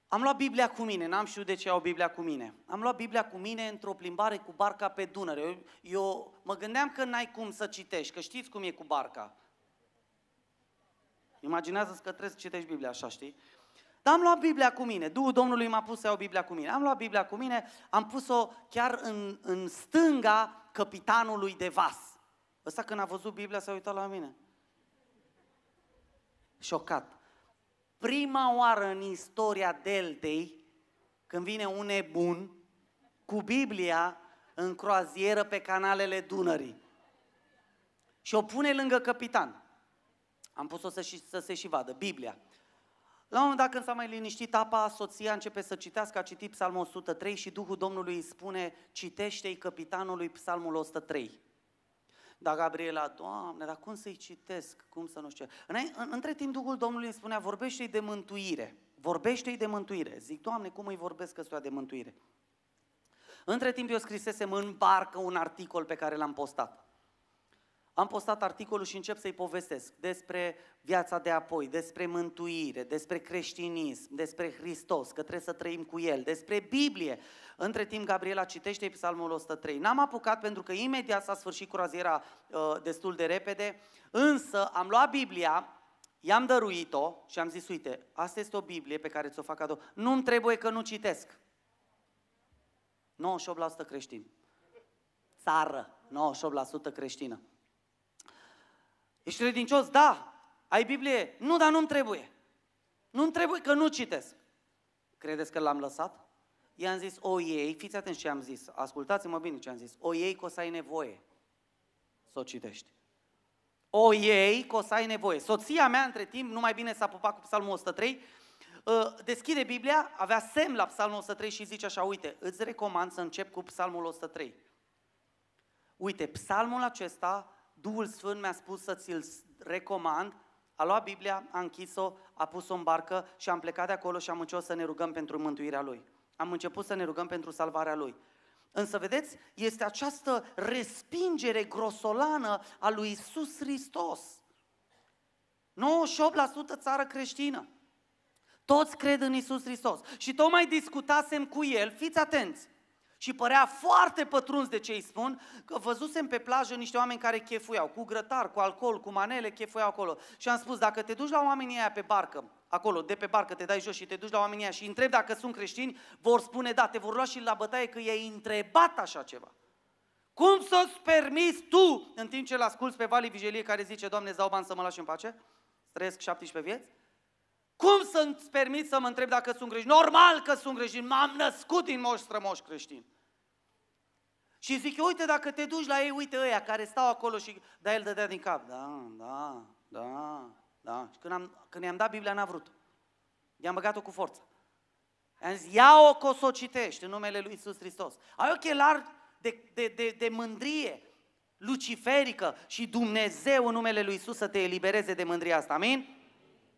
am luat Biblia cu mine, n-am știut de ce au Biblia cu mine. Am luat Biblia cu mine într-o plimbare cu barca pe Dunăre. Eu, eu mă gândeam că n-ai cum să citești, că știți cum e cu barca. Imaginează-ți că trebuie să citești Biblia așa, știi? Dar am luat Biblia cu mine. Duhul Domnului m-a pus să iau Biblia cu mine. Am luat Biblia cu mine, am pus-o chiar în, în stânga capitanului de vas. Ăsta când a văzut Biblia s-a uitat la mine. Șocat prima oară în istoria Deltei când vine un nebun cu Biblia în croazieră pe canalele Dunării. Și o pune lângă capitan. Am pus-o să, și, să se și vadă, Biblia. La un moment dat când s-a mai liniștit apa, soția începe să citească, a citit psalmul 103 și Duhul Domnului îi spune, citește-i capitanului psalmul 103. Dar Gabriela, Doamne, dar cum să-i citesc? Cum să nu știu? Între timp Duhul Domnului îmi spunea, vorbește-i de mântuire. Vorbește-i de mântuire. Zic, Doamne, cum îi vorbesc că de mântuire? Între timp eu scrisesem în barcă un articol pe care l-am postat. Am postat articolul și încep să-i povestesc despre viața de apoi, despre mântuire, despre creștinism, despre Hristos, că trebuie să trăim cu El, despre Biblie. Între timp, Gabriela citește psalmul 103. N-am apucat pentru că imediat s-a sfârșit croaziera uh, destul de repede, însă am luat Biblia, i-am dăruit-o și am zis, uite, asta este o Biblie pe care ți-o fac cadou. Nu-mi trebuie că nu citesc. 98% creștin. Țară, 98% creștină. Ești credincios? Da. Ai Biblie? Nu, dar nu-mi trebuie. Nu-mi trebuie că nu citesc. Credeți că l-am lăsat? I-am zis, o iei, fiți atenți ce am zis, ascultați-mă bine ce am zis, o iei că o să ai nevoie să o citești. O iei că o să ai nevoie. Soția mea, între timp, nu mai bine s-a pupat cu psalmul 103, ă, deschide Biblia, avea semn la psalmul 103 și zice așa, uite, îți recomand să încep cu psalmul 103. Uite, psalmul acesta Duhul Sfânt mi-a spus să ți-l recomand, a luat Biblia, a închis-o, a pus-o în barcă și am plecat de acolo și am început să ne rugăm pentru mântuirea Lui. Am început să ne rugăm pentru salvarea Lui. Însă, vedeți, este această respingere grosolană a lui Isus Hristos. 98% țară creștină. Toți cred în Isus Hristos. Și tocmai discutasem cu el, fiți atenți, și părea foarte pătruns de ce îi spun, că văzusem pe plajă niște oameni care chefuiau, cu grătar, cu alcool, cu manele, chefuiau acolo. Și am spus, dacă te duci la oamenii aia pe barcă, acolo, de pe barcă, te dai jos și te duci la oamenii aia și întrebi dacă sunt creștini, vor spune da, te vor lua și la bătaie că i-ai întrebat așa ceva. Cum să-ți permiți tu, în timp ce îl asculți pe Vali Vigelie care zice, Doamne, îți dau bani să mă lași în pace? Trăiesc 17 vieți? Cum să-ți permit să mă întreb dacă sunt creștin? Normal că sunt creștin, m-am născut din moș strămoș creștin. Și zic, uite, dacă te duci la ei, uite ăia care stau acolo și... Da, el dădea din cap. Da, da, da, da. Și când, am, când i-am dat Biblia, n-a vrut. I-am băgat-o cu forță. I-am zis, ia-o că o să o citești în numele lui Isus Hristos. Ai ochelari de, de, de, de mândrie luciferică și Dumnezeu în numele lui Isus să te elibereze de mândria asta. Amin?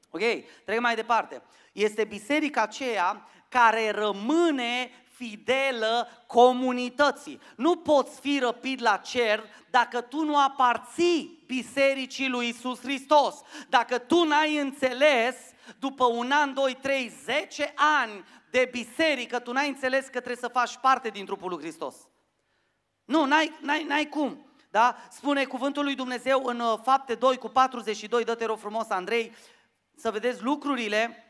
Ok, trec mai departe. Este biserica aceea care rămâne fidelă comunității. Nu poți fi răpit la cer dacă tu nu aparții bisericii lui Isus Hristos. Dacă tu n-ai înțeles după un an, doi, trei, zece ani de biserică, tu n-ai înțeles că trebuie să faci parte din trupul lui Hristos. Nu, n-ai, n-ai, n-ai cum. Da? Spune cuvântul lui Dumnezeu în uh, fapte 2 cu 42, dă-te rog frumos, Andrei, să vedeți lucrurile,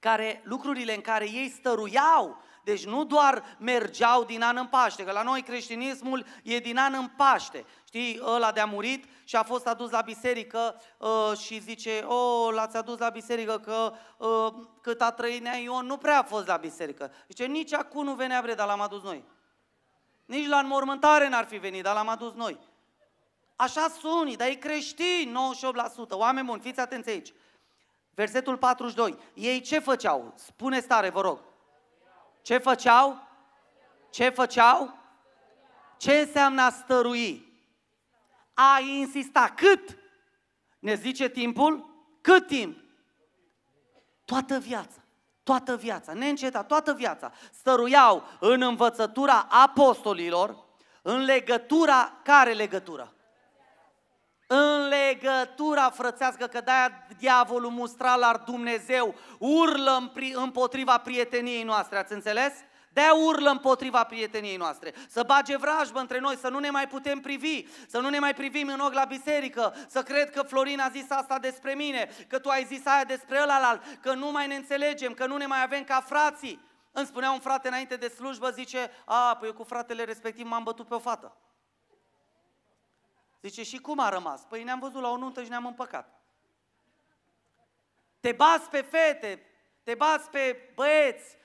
care, lucrurile în care ei stăruiau. Deci nu doar mergeau din an în Paște, că la noi creștinismul e din an în Paște. Știi, ăla de-a murit și a fost adus la biserică uh, și zice, o, oh, l-ați adus la biserică că uh, cât a trăinea Ion nu prea a fost la biserică. Zice, nici acum nu venea bre, dar l-am adus noi. Nici la înmormântare n-ar fi venit, dar l-am adus noi. Așa sunt, dar e creștin, 98%. Oameni buni, fiți atenți aici. Versetul 42. Ei ce făceau? Spune stare, vă rog. Ce făceau? Ce făceau? Ce înseamnă a stărui? A insista. Cât? Ne zice timpul? Cât timp? Toată viața. Toată viața, neîncetat, toată viața. Stăruiau în învățătura apostolilor, în legătura, care legătură? În legătura frățească, că de-aia diavolul mustral ar Dumnezeu urlă împotriva prieteniei noastre, ați înțeles? de urlă împotriva prieteniei noastre, să bage vrajbă între noi, să nu ne mai putem privi, să nu ne mai privim în ochi la biserică, să cred că Florin a zis asta despre mine, că tu ai zis aia despre ălalt, că nu mai ne înțelegem, că nu ne mai avem ca frații. Îmi spunea un frate înainte de slujbă, zice, a, păi eu cu fratele respectiv m-am bătut pe o fată. Zice, și cum a rămas? Păi ne-am văzut la o nuntă și ne-am împăcat. Te bați pe fete, te bați pe băieți,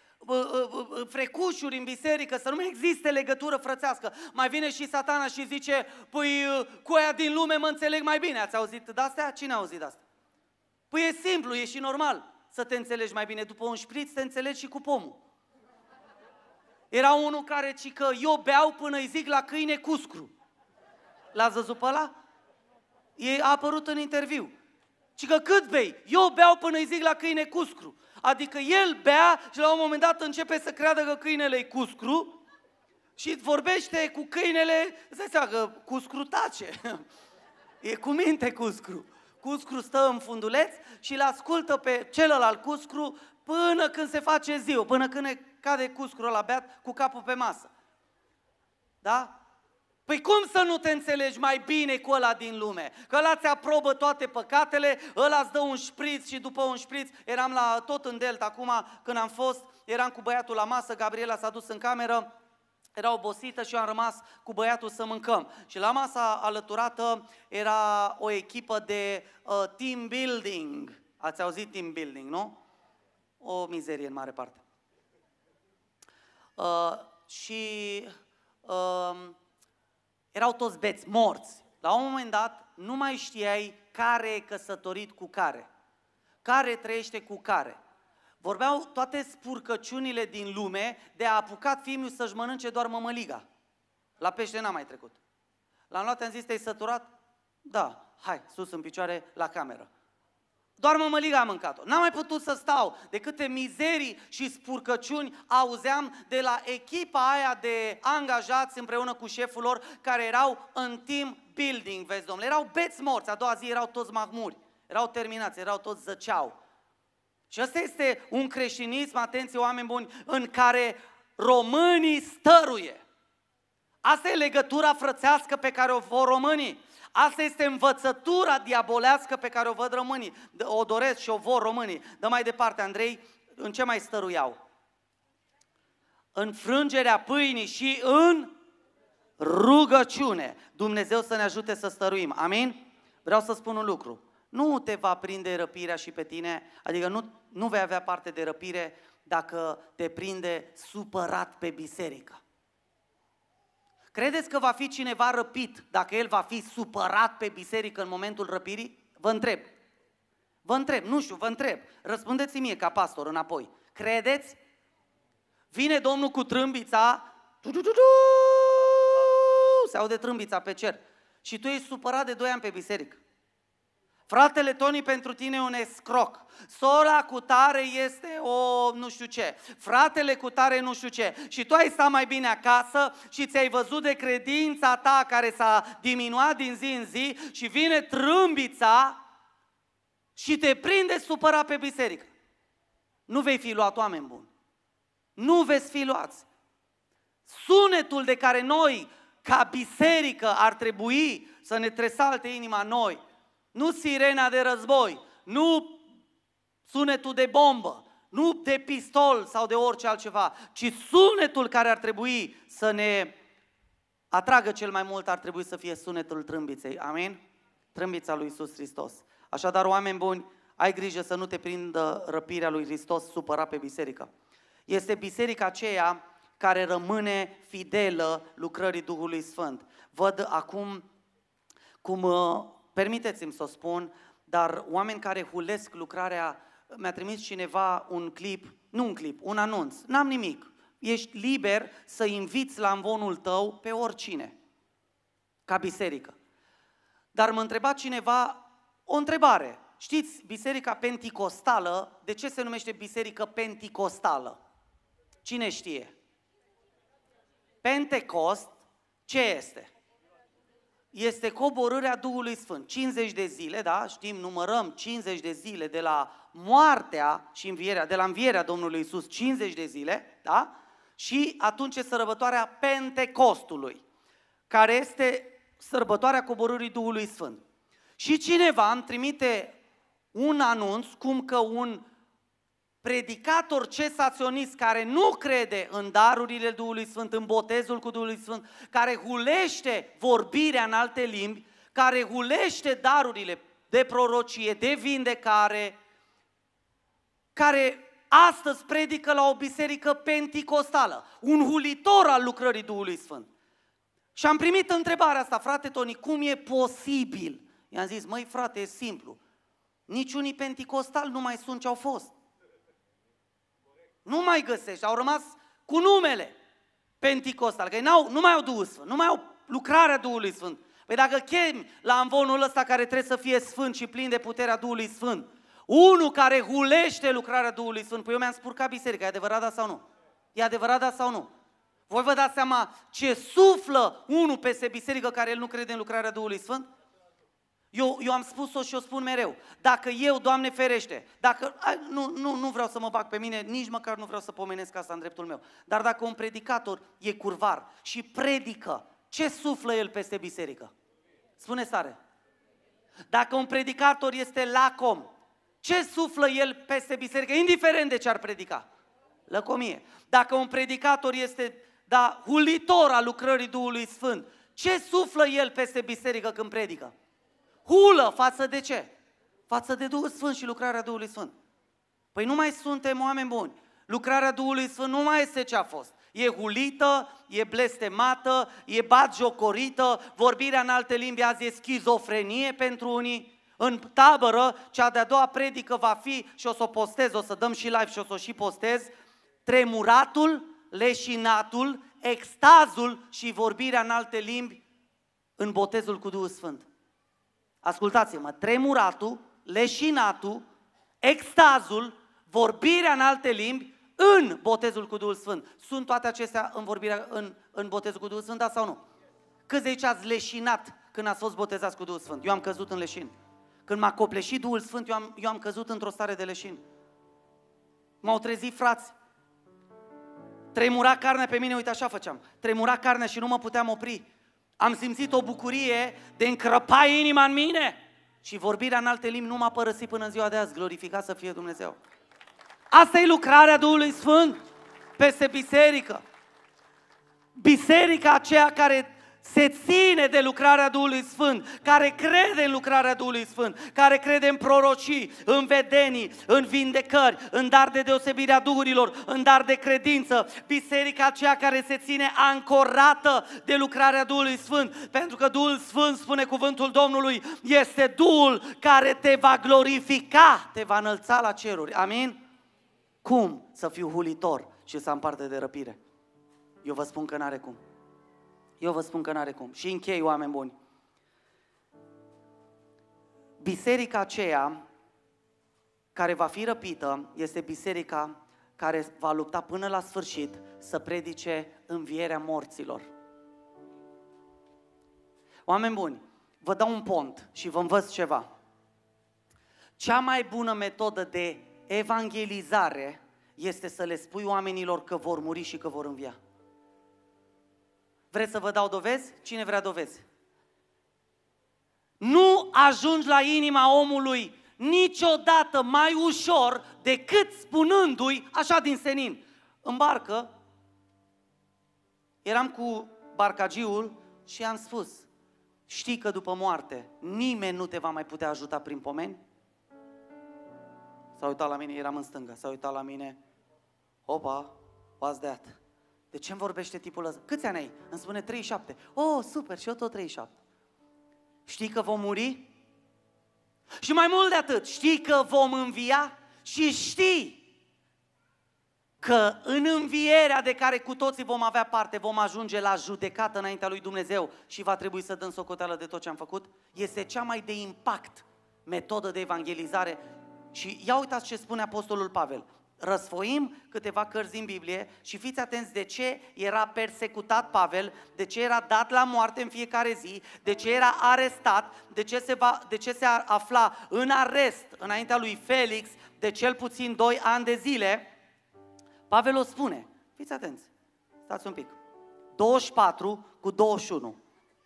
frecușuri în biserică, să nu mai existe legătură frățească. Mai vine și satana și zice, păi cu aia din lume mă înțeleg mai bine. Ați auzit de astea? Cine a auzit de asta? Păi e simplu, e și normal să te înțelegi mai bine. După un șpriț te înțelegi și cu pomul. Era unul care, ci că eu beau până îi zic la câine cuscru. L-ați văzut pe ăla? E, a apărut în interviu. Și că cât bei? Eu beau până îi zic la câine cuscru. Adică el bea și la un moment dat începe să creadă că câinele e cuscru și vorbește cu câinele, îți dai seama că cuscru tace. E cu minte cuscru. Cuscru stă în funduleț și îl ascultă pe celălalt cuscru până când se face ziua, până când cade cuscru la beat cu capul pe masă. Da? Păi cum să nu te înțelegi mai bine cu ăla din lume? Că ăla ți aprobă toate păcatele, ăla îți dă un șpriț și după un șpriț, eram la, tot în Delta acum când am fost, eram cu băiatul la masă, Gabriela s-a dus în cameră, era obosită și eu am rămas cu băiatul să mâncăm. Și la masa alăturată era o echipă de uh, team building. Ați auzit team building, nu? O mizerie în mare parte. Uh, și uh, erau toți beți, morți. La un moment dat nu mai știai care e căsătorit cu care, care trăiește cu care. Vorbeau toate spurcăciunile din lume de a apucat fiul să-și mănânce doar mămăliga. La pește n-a mai trecut. L-am luat, am zis, te-ai săturat? Da, hai, sus în picioare, la cameră. Doar mămăliga am mâncat-o. N-am mai putut să stau de câte mizerii și spurcăciuni auzeam de la echipa aia de angajați împreună cu șeful lor care erau în team building, vezi domnule. Erau beți morți, a doua zi erau toți mahmuri, erau terminați, erau toți zăceau. Și ăsta este un creștinism, atenție oameni buni, în care românii stăruie. Asta e legătura frățească pe care o vor românii. Asta este învățătura diabolească pe care o văd românii, o doresc și o vor românii. Dă mai departe, Andrei, în ce mai stăruiau? În frângerea pâinii și în rugăciune. Dumnezeu să ne ajute să stăruim. Amin? Vreau să spun un lucru. Nu te va prinde răpirea și pe tine, adică nu, nu vei avea parte de răpire dacă te prinde supărat pe biserică. Credeți că va fi cineva răpit dacă el va fi supărat pe biserică în momentul răpirii? Vă întreb. Vă întreb, nu știu, vă întreb. Răspundeți-mi mie ca pastor înapoi. Credeți? Vine Domnul cu trâmbița, se aude trâmbița pe cer. Și tu ești supărat de doi ani pe biserică. Fratele Toni pentru tine e un escroc. Sora cu tare este o nu știu ce. Fratele cu tare nu știu ce. Și tu ai stat mai bine acasă și ți-ai văzut de credința ta care s-a diminuat din zi în zi și vine trâmbița și te prinde supărat pe biserică. Nu vei fi luat oameni buni. Nu veți fi luați. Sunetul de care noi, ca biserică, ar trebui să ne tresalte inima noi, nu sirena de război, nu sunetul de bombă, nu de pistol sau de orice altceva, ci sunetul care ar trebui să ne atragă cel mai mult ar trebui să fie sunetul trâmbiței. Amin? Trâmbița lui Iisus Hristos. Așadar, oameni buni, ai grijă să nu te prindă răpirea lui Hristos supărat pe biserică. Este biserica aceea care rămâne fidelă lucrării Duhului Sfânt. Văd acum cum uh, permiteți-mi să o spun, dar oameni care hulesc lucrarea, mi-a trimis cineva un clip, nu un clip, un anunț, n-am nimic. Ești liber să inviți la învonul tău pe oricine, ca biserică. Dar mă întreba cineva o întrebare. Știți, biserica penticostală, de ce se numește biserică penticostală? Cine știe? Pentecost, ce este? Este coborârea Duhului Sfânt. 50 de zile, da, știm, numărăm 50 de zile de la moartea și învierea, de la învierea Domnului Isus, 50 de zile, da? Și atunci e sărbătoarea Pentecostului, care este sărbătoarea coborârii Duhului Sfânt. Și cineva îmi trimite un anunț cum că un predicator cesaționist care nu crede în darurile Duhului Sfânt, în botezul cu Duhul Sfânt, care hulește vorbirea în alte limbi, care hulește darurile de prorocie, de vindecare, care astăzi predică la o biserică penticostală, un hulitor al lucrării Duhului Sfânt. Și am primit întrebarea asta, frate Toni, cum e posibil? I-am zis, măi frate, e simplu. Nici unii penticostali nu mai sunt ce au fost. Nu mai găsești, au rămas cu numele Penticostal, că n-au, nu mai au Duhul Sfânt, nu mai au lucrarea Duhului Sfânt. Păi dacă chemi la învonul ăsta care trebuie să fie sfânt și plin de puterea Duhului Sfânt, unul care hulește lucrarea Duhului Sfânt, păi eu mi-am spurcat biserica, e adevărat da sau nu? E adevărat da sau nu? Voi vă dați seama ce suflă unul peste biserică care el nu crede în lucrarea Duhului Sfânt? Eu, eu am spus-o și o spun mereu. Dacă eu, Doamne ferește, dacă, nu, nu, nu vreau să mă bag pe mine, nici măcar nu vreau să pomenesc asta în dreptul meu, dar dacă un predicator e curvar și predică, ce suflă el peste biserică? Spune stare. Dacă un predicator este lacom, ce suflă el peste biserică, indiferent de ce ar predica? Lăcomie. Dacă un predicator este, da, hulitor al lucrării Duhului Sfânt, ce suflă el peste biserică când predică? Hulă față de ce? Față de Duhul Sfânt și lucrarea Duhului Sfânt. Păi nu mai suntem oameni buni. Lucrarea Duhului Sfânt nu mai este ce a fost. E hulită, e blestemată, e batjocorită, vorbirea în alte limbi azi e schizofrenie pentru unii. În tabără, cea de-a doua predică va fi, și o să o postez, o să dăm și live și o să o și postez, tremuratul, leșinatul, extazul și vorbirea în alte limbi în botezul cu Duhul Sfânt. Ascultați-mă, tremuratul, leșinatul, extazul, vorbirea în alte limbi în botezul cu Duhul Sfânt. Sunt toate acestea în vorbirea în, în botezul cu Duhul Sfânt, da sau nu? Câți de aici ați leșinat când ați fost botezați cu Duhul Sfânt? Eu am căzut în leșin. Când m-a copleșit Duhul Sfânt, eu am, eu am căzut într-o stare de leșin. M-au trezit frați. Tremura carnea pe mine, uite așa făceam. Tremura carnea și nu mă puteam opri. Am simțit o bucurie de încrăpa inima în mine. Și vorbirea în alte limbi nu m-a părăsit până în ziua de azi. Glorificat să fie Dumnezeu. Asta e lucrarea Duhului Sfânt peste biserică. Biserica aceea care se ține de lucrarea Duhului Sfânt, care crede în lucrarea Duhului Sfânt, care crede în prorocii, în vedenii, în vindecări, în dar de deosebire a duhurilor, în dar de credință, biserica aceea care se ține ancorată de lucrarea Duhului Sfânt, pentru că Duhul Sfânt, spune cuvântul Domnului, este Duhul care te va glorifica, te va înălța la ceruri. Amin? Cum să fiu hulitor și să am parte de răpire? Eu vă spun că n-are cum. Eu vă spun că n-are cum. Și închei, oameni buni. Biserica aceea care va fi răpită este biserica care va lupta până la sfârșit să predice învierea morților. Oameni buni, vă dau un pont și vă învăț ceva. Cea mai bună metodă de evangelizare este să le spui oamenilor că vor muri și că vor învia. Vreți să vă dau dovezi? Cine vrea dovezi? Nu ajungi la inima omului niciodată mai ușor decât spunându-i așa din senin. În barcă, eram cu barcagiul și am spus, știi că după moarte nimeni nu te va mai putea ajuta prin pomeni? S-a uitat la mine, eram în stânga, s-a uitat la mine, opa, what's that? De ce îmi vorbește tipul ăsta? Câți ani ai? Îmi spune 37. Oh, super, și eu tot 37. Știi că vom muri? Și mai mult de atât, știi că vom învia? Și știi că în învierea de care cu toții vom avea parte, vom ajunge la judecată înaintea lui Dumnezeu și va trebui să dăm socoteală de tot ce am făcut? Este cea mai de impact metodă de evangelizare. Și ia uitați ce spune Apostolul Pavel răsfoim câteva cărți din Biblie și fiți atenți de ce era persecutat Pavel, de ce era dat la moarte în fiecare zi, de ce era arestat, de ce se, va, de ce se afla în arest înaintea lui Felix de cel puțin 2 ani de zile. Pavel o spune, fiți atenți, stați un pic, 24 cu 21.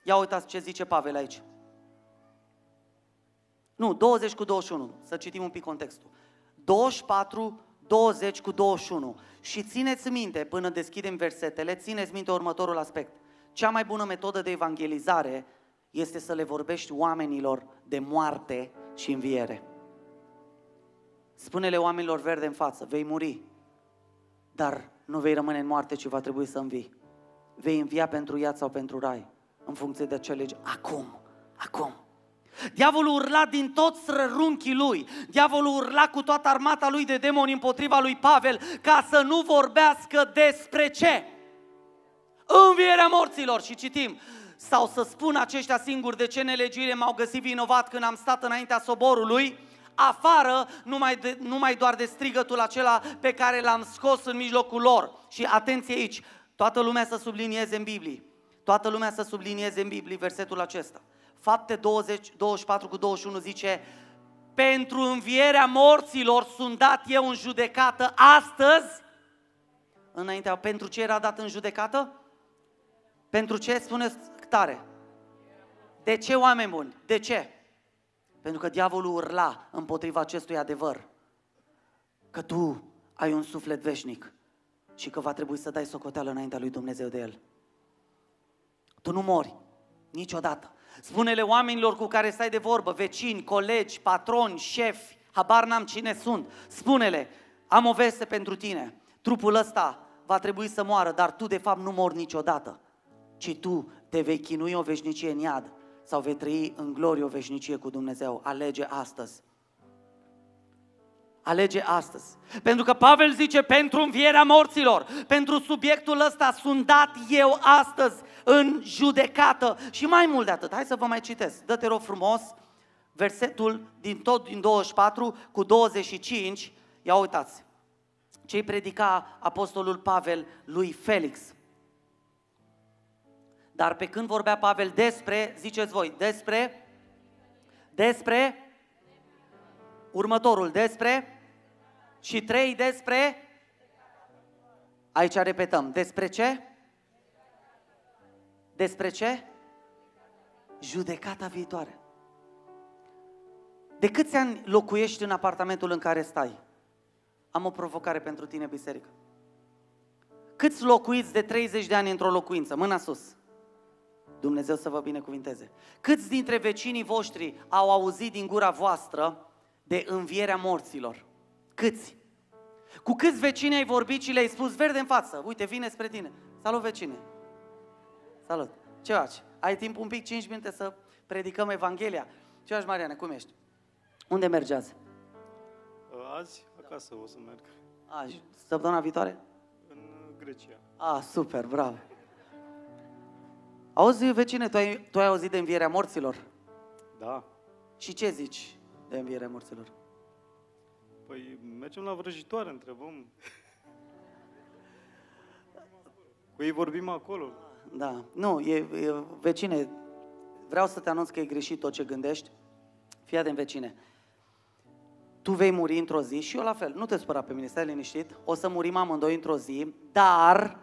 Ia uitați ce zice Pavel aici. Nu, 20 cu 21, să citim un pic contextul. 24 20 cu 21. Și țineți minte, până deschidem versetele, țineți minte următorul aspect. Cea mai bună metodă de evangelizare este să le vorbești oamenilor de moarte și înviere. Spune-le oamenilor verde în față, vei muri, dar nu vei rămâne în moarte, ci va trebui să învii. Vei învia pentru iad sau pentru rai, în funcție de ce lege. Acum, acum. Diavolul urla din toți strărunchii lui. Diavolul urla cu toată armata lui de demoni împotriva lui Pavel ca să nu vorbească despre ce? Învierea morților. Și citim, sau să spun aceștia singuri de ce nelegire m-au găsit vinovat când am stat înaintea soborului, afară numai, de, numai doar de strigătul acela pe care l-am scos în mijlocul lor. Și atenție aici, toată lumea să sublinieze în Biblie, toată lumea să sublinieze în Biblie versetul acesta Fapte 20, 24 cu 21 zice, pentru învierea morților sunt dat eu în judecată astăzi. Înaintea, pentru ce era dat în judecată? Pentru ce? Spuneți tare. De ce, oameni buni? De ce? Pentru că diavolul urla împotriva acestui adevăr. Că tu ai un suflet veșnic și că va trebui să dai socoteală înaintea lui Dumnezeu de el. Tu nu mori niciodată. Spune-le oamenilor cu care stai de vorbă, vecini, colegi, patroni, șefi, habar n-am cine sunt. Spune-le, am o veste pentru tine. Trupul ăsta va trebui să moară, dar tu de fapt nu mori niciodată, ci tu te vei chinui o veșnicie în iad sau vei trăi în glorie o veșnicie cu Dumnezeu. Alege astăzi. Alege astăzi. Pentru că Pavel zice, pentru învierea morților, pentru subiectul ăsta sunt dat eu astăzi în judecată. Și mai mult de atât, hai să vă mai citesc. Dă-te rog frumos, versetul din tot din 24 cu 25. Ia uitați. Ce-i predica apostolul Pavel lui Felix. Dar pe când vorbea Pavel despre, ziceți voi, despre, despre, următorul, despre, și trei despre, aici repetăm, despre ce? Despre ce? Judecata viitoare. De câți ani locuiești în apartamentul în care stai? Am o provocare pentru tine, biserică. Câți locuiți de 30 de ani într-o locuință? Mâna sus. Dumnezeu să vă binecuvinteze. Câți dintre vecinii voștri au auzit din gura voastră de învierea morților? Câți? Cu câți vecini ai vorbit și le-ai spus verde în față? Uite, vine spre tine. Salut, vecine. Salut. Ce faci? Ai timp un pic, 5 minute să predicăm Evanghelia? Ce faci, Mariana? Cum ești? Unde mergi azi? Azi, acasă o să merg. Azi, săptămâna viitoare? În Grecia. Ah, super, bravo. Auzi, vecine, tu ai, tu ai auzit de învierea morților? Da. Și ce zici de învierea morților? Păi mergem la vrăjitoare, întrebăm. Cu ei vorbim acolo. Da, nu, e, e, vecine, vreau să te anunț că e greșit tot ce gândești. Fii atent, vecine. Tu vei muri într-o zi și eu la fel. Nu te spăra pe mine, stai liniștit. O să murim amândoi într-o zi, dar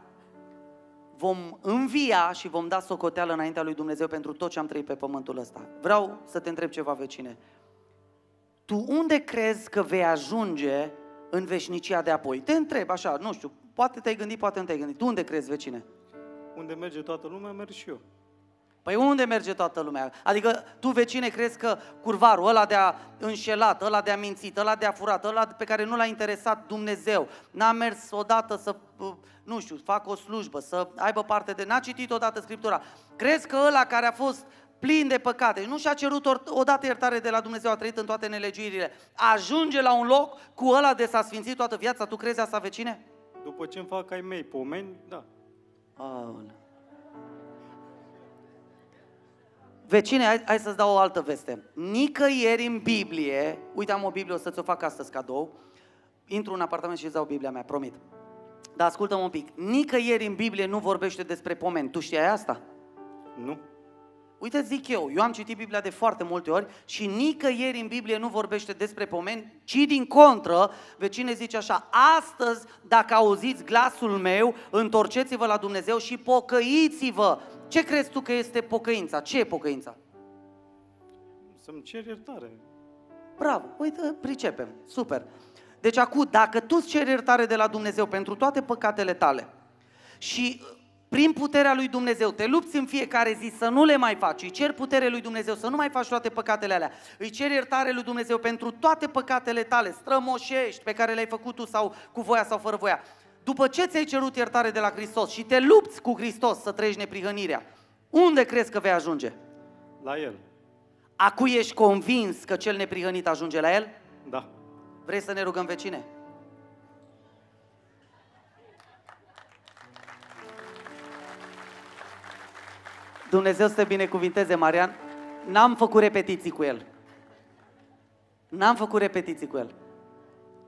vom învia și vom da socoteală înaintea lui Dumnezeu pentru tot ce am trăit pe pământul ăsta. Vreau să te întreb ceva, vecine. Tu unde crezi că vei ajunge în veșnicia de apoi? Te întreb așa, nu știu, poate te-ai gândit, poate nu te-ai gândit. Tu unde crezi, vecine? Unde merge toată lumea, merg și eu. Păi unde merge toată lumea? Adică tu, vecine, crezi că curvarul ăla de-a înșelat, ăla de-a mințit, ăla de-a furat, ăla pe care nu l-a interesat Dumnezeu, n-a mers odată să, nu știu, facă o slujbă, să aibă parte de... N-a citit odată Scriptura. Crezi că ăla care a fost plin de păcate, nu și-a cerut odată iertare de la Dumnezeu, a trăit în toate nelegiurile, ajunge la un loc cu ăla de s-a sfințit toată viața, tu crezi asta, vecine? După ce îmi fac ai mei pomeni, da. Aole. Vecine, hai, hai să-ți dau o altă veste. Nicăieri în Biblie, uite am o Biblie, o să ți-o fac astăzi cadou, intru în apartament și îți dau Biblia mea, promit. Dar ascultă un pic, nicăieri în Biblie nu vorbește despre pomeni, tu știai asta? Nu. Uite, zic eu, eu am citit Biblia de foarte multe ori și nicăieri în Biblie nu vorbește despre pomeni, ci din contră, vecine zice așa, astăzi, dacă auziți glasul meu, întorceți-vă la Dumnezeu și pocăiți-vă. Ce crezi tu că este pocăința? Ce e pocăința? Să-mi cer iertare. Bravo, uite, pricepem, super. Deci acum, dacă tu îți ceri iertare de la Dumnezeu pentru toate păcatele tale și prin puterea lui Dumnezeu, te lupți în fiecare zi să nu le mai faci, îi cer putere lui Dumnezeu să nu mai faci toate păcatele alea, îi cer iertare lui Dumnezeu pentru toate păcatele tale, strămoșești pe care le-ai făcut tu sau cu voia sau fără voia. După ce ți-ai cerut iertare de la Hristos și te lupți cu Hristos să trăiești neprihănirea, unde crezi că vei ajunge? La el. Acu ești convins că cel neprihănit ajunge la el? Da. Vrei să ne rugăm vecine? Dumnezeu să te binecuvinteze, Marian. N-am făcut repetiții cu el. N-am făcut repetiții cu el.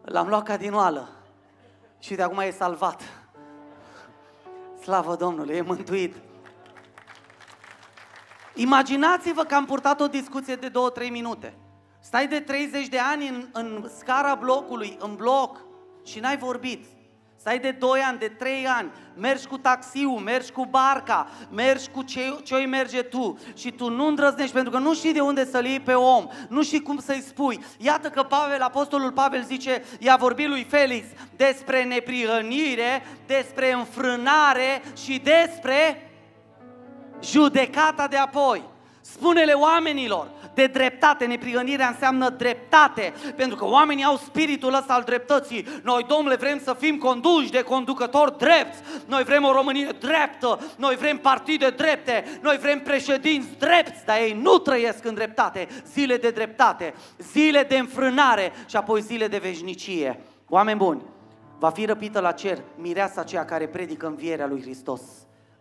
L-am luat ca din oală. Și de acum e salvat. Slavă Domnului, e mântuit. Imaginați-vă că am purtat o discuție de 2-3 minute. Stai de 30 de ani în, în scara blocului, în bloc și n-ai vorbit. Stai de 2 ani, de 3 ani, mergi cu taxiul, mergi cu barca, mergi cu ce, ce oi merge tu și tu nu îndrăznești pentru că nu știi de unde să-l iei pe om, nu știi cum să-i spui. Iată că Pavel, apostolul Pavel zice, i-a vorbit lui Felix despre neprihănire, despre înfrânare și despre judecata de apoi. Spune-le oamenilor, de dreptate. Neprihănirea înseamnă dreptate, pentru că oamenii au spiritul ăsta al dreptății. Noi, domnule, vrem să fim conduși de conducători drepți. Noi vrem o Românie dreptă, noi vrem partide drepte, noi vrem președinți drepți, dar ei nu trăiesc în dreptate. Zile de dreptate, zile de înfrânare și apoi zile de veșnicie. Oameni buni, va fi răpită la cer mireasa aceea care predică învierea lui Hristos,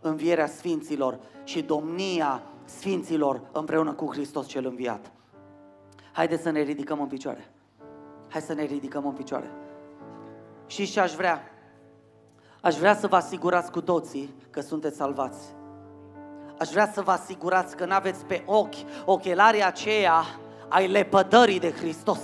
învierea sfinților și domnia Sfinților împreună cu Hristos cel înviat. Haideți să ne ridicăm în picioare. Hai să ne ridicăm în picioare. Și ce aș vrea? Aș vrea să vă asigurați cu toții că sunteți salvați. Aș vrea să vă asigurați că nu aveți pe ochi ochelarii aceea ai lepădării de Hristos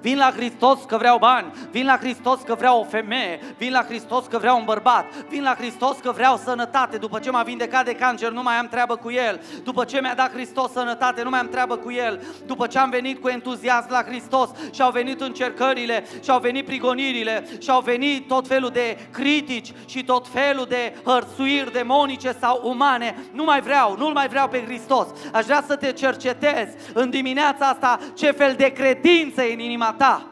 Vin la Hristos că vreau bani, vin la Hristos că vreau o femeie, vin la Hristos că vreau un bărbat, vin la Hristos că vreau sănătate. După ce m-a vindecat de cancer, nu mai am treabă cu El. După ce mi-a dat Hristos sănătate, nu mai am treabă cu El. După ce am venit cu entuziasm la Hristos și au venit încercările, și au venit prigonirile, și au venit tot felul de critici și tot felul de hărțuiri demonice sau umane, nu mai vreau, nu-L mai vreau pe Hristos. Aș vrea să te cercetezi în dimineața asta ce fel de credință e în inima inima ta.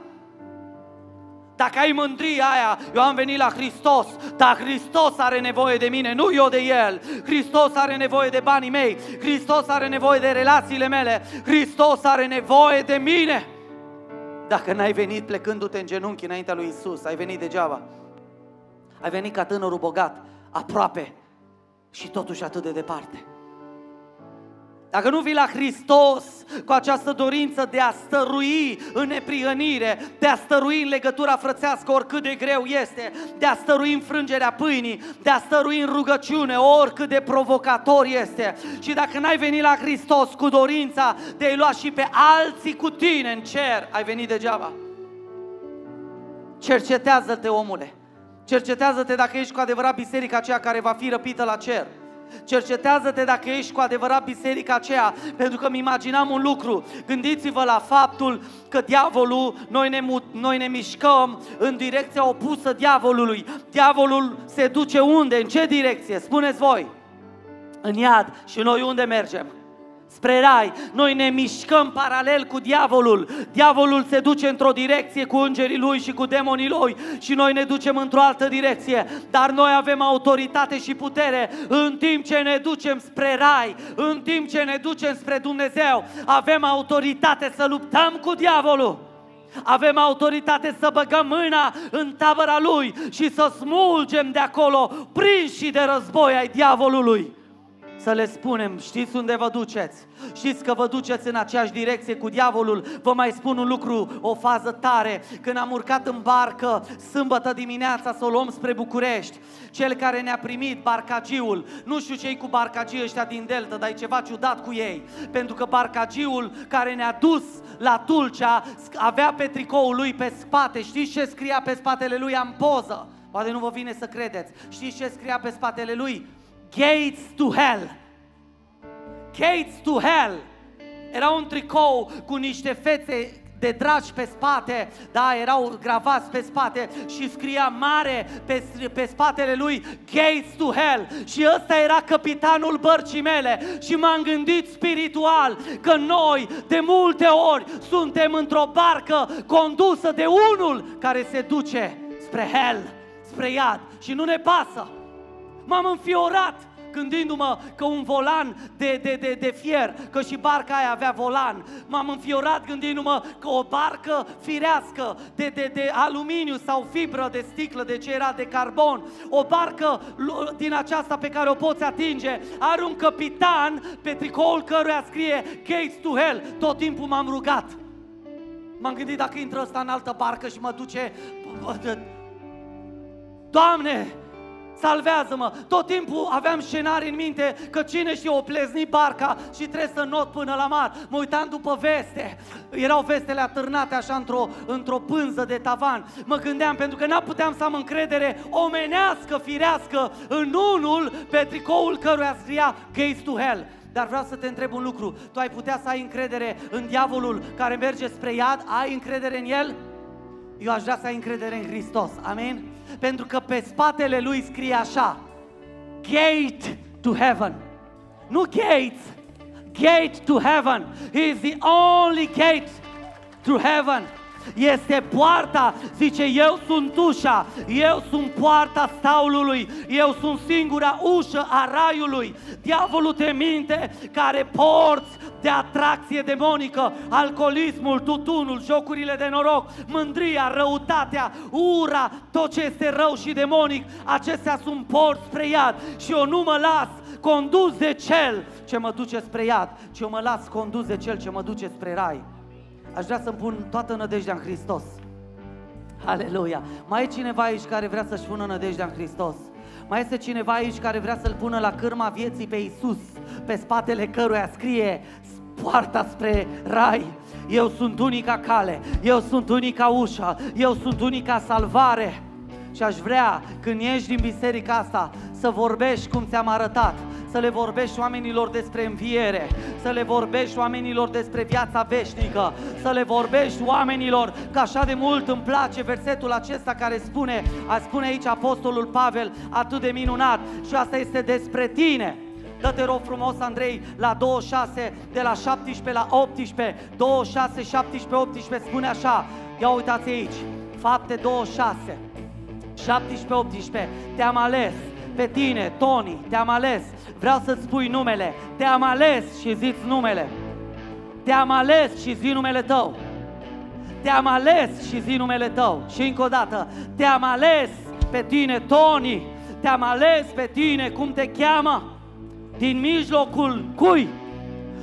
Dacă ai mândria aia, eu am venit la Hristos, dar Hristos are nevoie de mine, nu eu de El. Hristos are nevoie de banii mei, Hristos are nevoie de relațiile mele, Hristos are nevoie de mine. Dacă n-ai venit plecându-te în genunchi înaintea lui Isus, ai venit degeaba. Ai venit ca tânărul bogat, aproape și totuși atât de departe. Dacă nu vii la Hristos cu această dorință de a stărui în neprihănire, de a stărui în legătura frățească oricât de greu este, de a stărui în frângerea pâinii, de a stărui în rugăciune oricât de provocator este și dacă n-ai venit la Hristos cu dorința de a-i lua și pe alții cu tine în cer, ai venit degeaba. Cercetează-te, omule. Cercetează-te dacă ești cu adevărat biserica aceea care va fi răpită la cer. Cercetează-te dacă ești cu adevărat biserica aceea, pentru că îmi imaginam un lucru. Gândiți-vă la faptul că diavolul, noi ne, noi ne mișcăm în direcția opusă diavolului. Diavolul se duce unde? În ce direcție? Spuneți voi. În iad. Și noi unde mergem? Spre rai. Noi ne mișcăm paralel cu diavolul. Diavolul se duce într-o direcție cu îngerii lui și cu demonii lui și noi ne ducem într-o altă direcție. Dar noi avem autoritate și putere în timp ce ne ducem spre rai, în timp ce ne ducem spre Dumnezeu. Avem autoritate să luptăm cu diavolul. Avem autoritate să băgăm mâna în tabăra lui și să smulgem de acolo prinși de război ai diavolului să le spunem, știți unde vă duceți? Știți că vă duceți în aceeași direcție cu diavolul? Vă mai spun un lucru, o fază tare. Când am urcat în barcă, sâmbătă dimineața să o luăm spre București, cel care ne-a primit barcagiul, nu știu ce cu barcagii ăștia din Delta, dar e ceva ciudat cu ei. Pentru că barcagiul care ne-a dus la Tulcea avea pe tricoul lui pe spate, știți ce scria pe spatele lui? Am poză. Poate nu vă vine să credeți. Știți ce scria pe spatele lui? Gates to Hell. Gates to Hell. Era un tricou cu niște fețe de dragi pe spate, da, erau gravați pe spate și scria mare pe, pe spatele lui Gates to Hell și ăsta era capitanul bărcii mele și m-am gândit spiritual că noi de multe ori suntem într-o barcă condusă de unul care se duce spre Hell, spre iad și nu ne pasă. M-am înfiorat gândindu-mă că un volan de, de, de, de fier, că și barca aia avea volan. M-am înfiorat gândindu-mă că o barcă firească de, de, de aluminiu sau fibră de sticlă, de ce era de carbon, o barcă din aceasta pe care o poți atinge, are un capitan pe tricoul căruia scrie Gates to Hell. Tot timpul m-am rugat. M-am gândit dacă intră ăsta în altă barcă și mă duce... Doamne, salvează-mă. Tot timpul aveam scenarii în minte că cine știe o plezni barca și trebuie să not până la mar. Mă uitam după veste. Erau vestele atârnate așa într-o, într-o pânză de tavan. Mă gândeam pentru că n-am puteam să am încredere omenească, firească în unul pe tricoul căruia scria Gates to Hell. Dar vreau să te întreb un lucru. Tu ai putea să ai încredere în diavolul care merge spre iad? Ai încredere în el? Eu aș vrea să ai încredere în Hristos. Amin? Pentru că pe spatele lui scrie așa. Gate to heaven. Nu gates. Gate to heaven. He is the only gate to heaven este poarta, zice, eu sunt ușa, eu sunt poarta staulului, eu sunt singura ușă a raiului. Diavolul te minte care porți de atracție demonică, alcoolismul, tutunul, jocurile de noroc, mândria, răutatea, ura, tot ce este rău și demonic, acestea sunt porți spre iad și eu nu mă las condus de cel ce mă duce spre iad, ci eu mă las condus de cel ce mă duce spre rai. Aș vrea să-mi pun toată nădejdea în Hristos. Aleluia! Mai e cineva aici care vrea să-și pună nădejdea în Hristos? Mai este cineva aici care vrea să-L pună la cârma vieții pe Isus, pe spatele căruia scrie poarta spre rai. Eu sunt unica cale, eu sunt unica ușă, eu sunt unica salvare. Și aș vrea, când ieși din biserica asta, să vorbești cum ți-am arătat, să le vorbești oamenilor despre înviere, să le vorbești oamenilor despre viața veșnică, să le vorbești oamenilor că așa de mult îmi place versetul acesta care spune, a spune aici Apostolul Pavel, atât de minunat și asta este despre tine. Dă-te rog frumos, Andrei, la 26, de la 17 la 18, 26, 17, 18, spune așa, ia uitați aici, fapte 26, 17, 18, te-am ales pe tine, Tony, te-am ales vreau să-ți spui numele. Te-am ales și ziți numele. Te-am ales și zi numele tău. Te-am ales și zi numele tău. Și încă o dată, te-am ales pe tine, Tony. Te-am ales pe tine, cum te cheamă? Din mijlocul cui?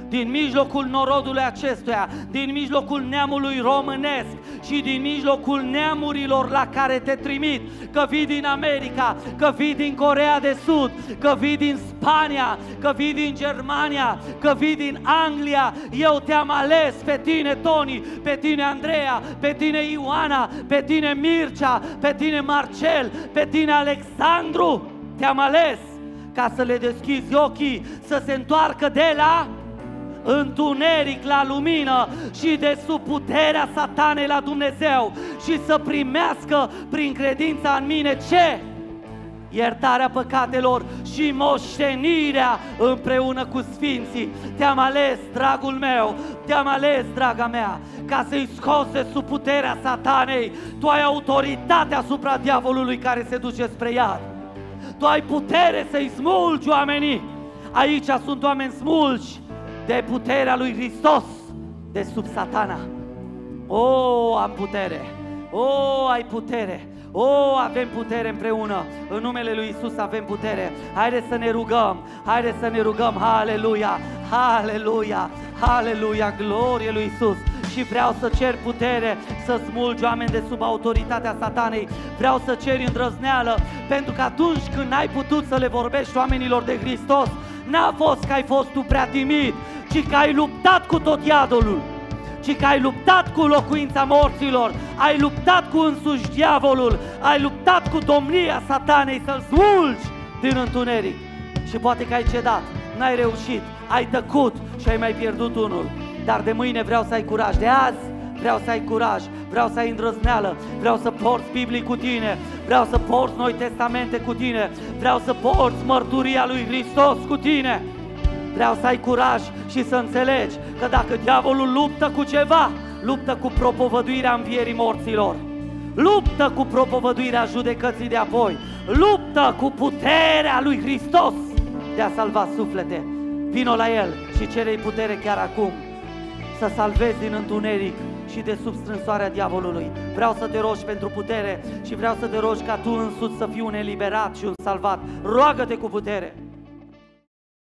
din mijlocul norodului acestuia, din mijlocul neamului românesc și din mijlocul neamurilor la care te trimit, că vii din America, că vii din Corea de Sud, că vii din Spania, că vii din Germania, că vii din Anglia, eu te-am ales pe tine, Toni, pe tine, Andreea, pe tine, Ioana, pe tine, Mircea, pe tine, Marcel, pe tine, Alexandru, te-am ales ca să le deschizi ochii, să se întoarcă de la întuneric la lumină și de sub puterea satanei la Dumnezeu și să primească prin credința în mine ce? iertarea păcatelor și moștenirea împreună cu Sfinții. Te-am ales, dragul meu, te-am ales, draga mea, ca să-i scose sub puterea satanei. Tu ai autoritatea asupra diavolului care se duce spre iad. Tu ai putere să-i smulgi oamenii. Aici sunt oameni smulgi de puterea lui Hristos de sub satana. O, oh, am putere! O, oh, ai putere! O, oh, avem putere împreună. În numele lui Isus avem putere. Haideți să ne rugăm. Haideți să ne rugăm. Haleluia! Haleluia! Haleluia! Glorie lui Isus! Și vreau să cer putere să smulgi oameni de sub autoritatea satanei. Vreau să cer îndrăzneală, pentru că atunci când n-ai putut să le vorbești oamenilor de Hristos, n-a fost că ai fost tu prea timid, ci că ai luptat cu tot iadolul, ci că ai luptat cu locuința morților, ai luptat cu însuși diavolul, ai luptat cu domnia satanei să-l smulgi din întuneric. Și poate că ai cedat, n-ai reușit, ai tăcut și ai mai pierdut unul. Dar de mâine vreau să ai curaj, de azi vreau să ai curaj, vreau să ai îndrăzneală, vreau să porți Biblii cu tine, vreau să porți Noi Testamente cu tine, vreau să porți mărturia lui Hristos cu tine. Vreau să ai curaj și să înțelegi că dacă diavolul luptă cu ceva, luptă cu propovăduirea învierii morților. Luptă cu propovăduirea judecății de apoi. Luptă cu puterea lui Hristos de a salva suflete. Vino la El și cere putere chiar acum să salvezi din întuneric și de sub strânsoarea diavolului. Vreau să te rogi pentru putere și vreau să te rogi ca tu însuți să fii un eliberat și un salvat. Roagă-te cu putere!